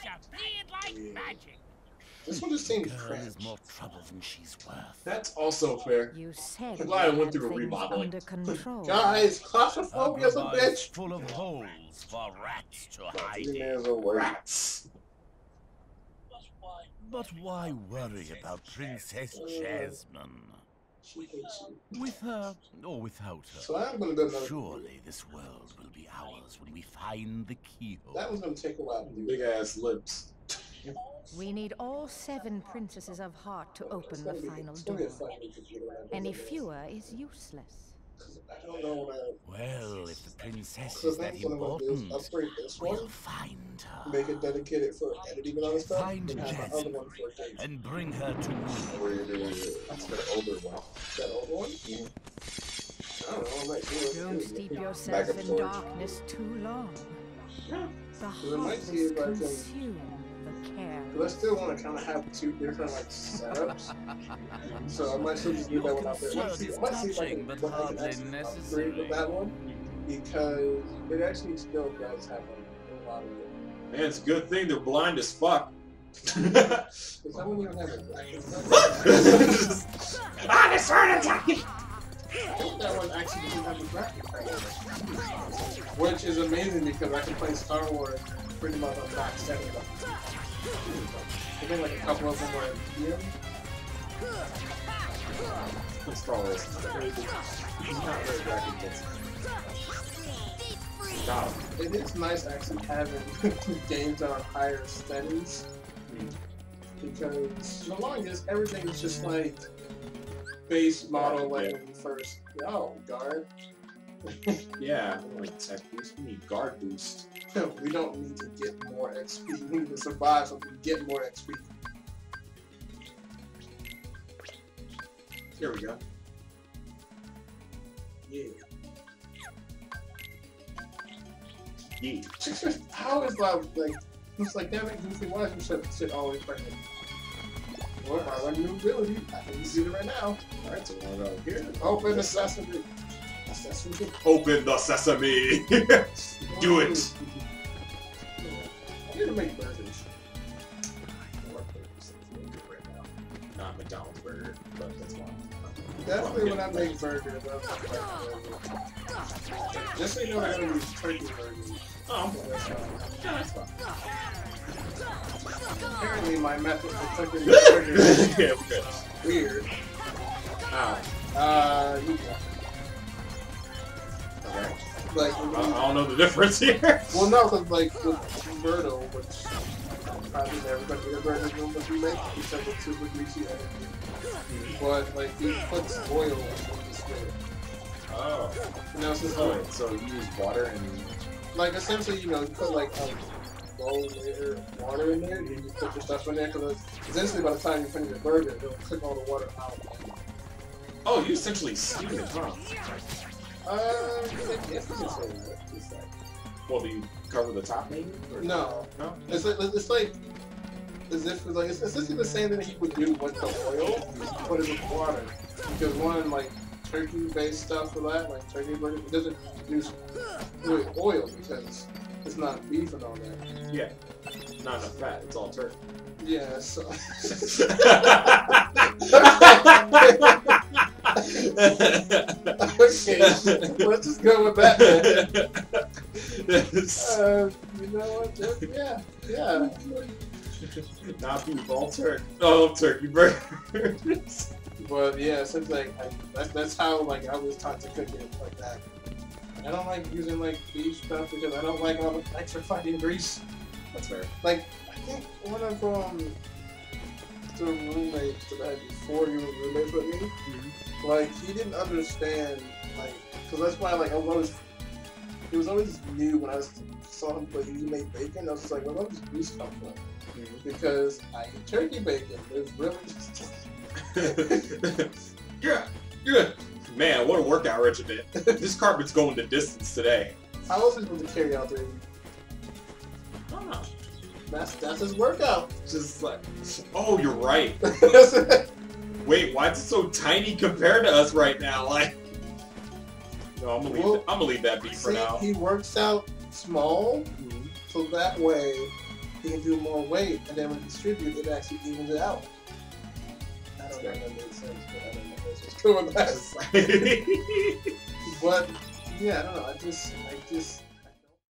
This one just seems Girl cramped. is more trouble than she's worth. That's also fair. You said I'm glad I went through a things remodeling. under control. *laughs* Guys, claustrophobia's a bitch! full of holes for rats to hide in. as. Rats. But why worry about Princess uh, Jasmine? She hates you. With her or without So her, I'm gonna do another. surely this world will be ours when we find the keyhole. That was gonna take a while to do. Big ass lips. We need all seven princesses of heart to open the final it's gonna be door. a fun week if you don't have Any fewer is useless. This. I don't know what I. Well, if the princess is that that's what I'm gonna do is important, upgrade this we'll one, find her make it dedicated for editing and other stuff, Find and have my Jasmine. other one for games. and bring her to me. You That's the older one. That older one? I don't know, I might do it. Don't steep yourself in darkness too long. The I might see heartless if I can- care. But I still want to kind of have two different like setups. So I might still just leave that one out there. Let's see, I might see if I can, Touching, but what I can hardly actually upgrade necessary. with that one because it actually still does have a, a lot of it. Man, it's a good thing they're blind as fuck. Because that one even have a graphics. *laughs* ah, this heart attack! I think that one actually doesn't have a graphics. Which is amazing because I can play Star Wars pretty much on max setting. I think like a couple of them were medium. Star Wars. It's not very graphic. Stop. It is nice actually having *laughs* games on higher settings because the longest everything is just like base model like when you first oh guard. Yeah, like tech boost. We need guard boost. *laughs* we don't need to get more XP. We need to survive so we can get more XP. Here we go. Yeah. Yeah. *laughs* How is that like it's like damn it goofy why is your shit, always pregnant? Well, I like new ability. I can use it right now. Alright, so we'll go here. Open the sesame. The sesame. Open the sesame! *laughs* Do it! I need to make burgers. Not McDonald's burger, but that's fine. Definitely when I make burgers, I'll make burgers. Just so you know, I'm gonna use turkey burgers. Oh, That's fine. yeah, that's fine. Apparently, my method for cooking *laughs* burgers yeah, we're is weird. Ow. Uh, you go. Like, I, I don't know the difference here. well, no, because like with Myrtle, which probably be a burger room that we make because it's super greasy and but like he puts oil in the squid. Oh. You know, so it's So, like, so you use water and like essentially, you know, you put like um, low layer of water in there. and You put your stuff in there because essentially by the time you finish your burger, it'll cook all the water out. Oh, you essentially steam it, huh? I guess you could say that. It's like, Well, do you cover the top maybe? No, No? it's like it's like as if it's like it's essentially the same thing that you would do with the oil, but it's with water. Because one like turkey-based stuff for that, like turkey burger, it doesn't use really oil because it's not beef and all that. Yeah. Not enough fat. It's all turkey. Yeah, so. *laughs* *laughs* okay, let's just go with that. man. Uh, you know what? Just, yeah, yeah. Not beef, all turkey. Oh, turkey burgers. But yeah, since like I, that's that's how like I was taught to cook it like that. I don't like using like beef stuff because I don't like all the extra fucking grease. That's fair. Like I think one of um the roommates that I had before you were roommates with me, like he didn't understand like because that's why like I was always it was always new when I was, saw him like he made bacon. I was just like, where does this grease come from? Because I eat turkey bacon. It's really *laughs* yeah, yeah. Man, what a workout regimen. this carpet's going the distance today. How else is he supposed to carry out there? Ah, That's that's his workout. just like, oh, you're right. *laughs* Wait, why is it so tiny compared to us right now? Like, no, I'm gonna leave. Well, I'm gonna leave that be for See, now. he works out small, Mhm. so that way he can do more weight, and then when he distribute, it actually evens it out. I don't know if that makes sense, but I don't know if that's what's going with that. Just *laughs* like- *laughs* But yeah, I don't know. I just, I just,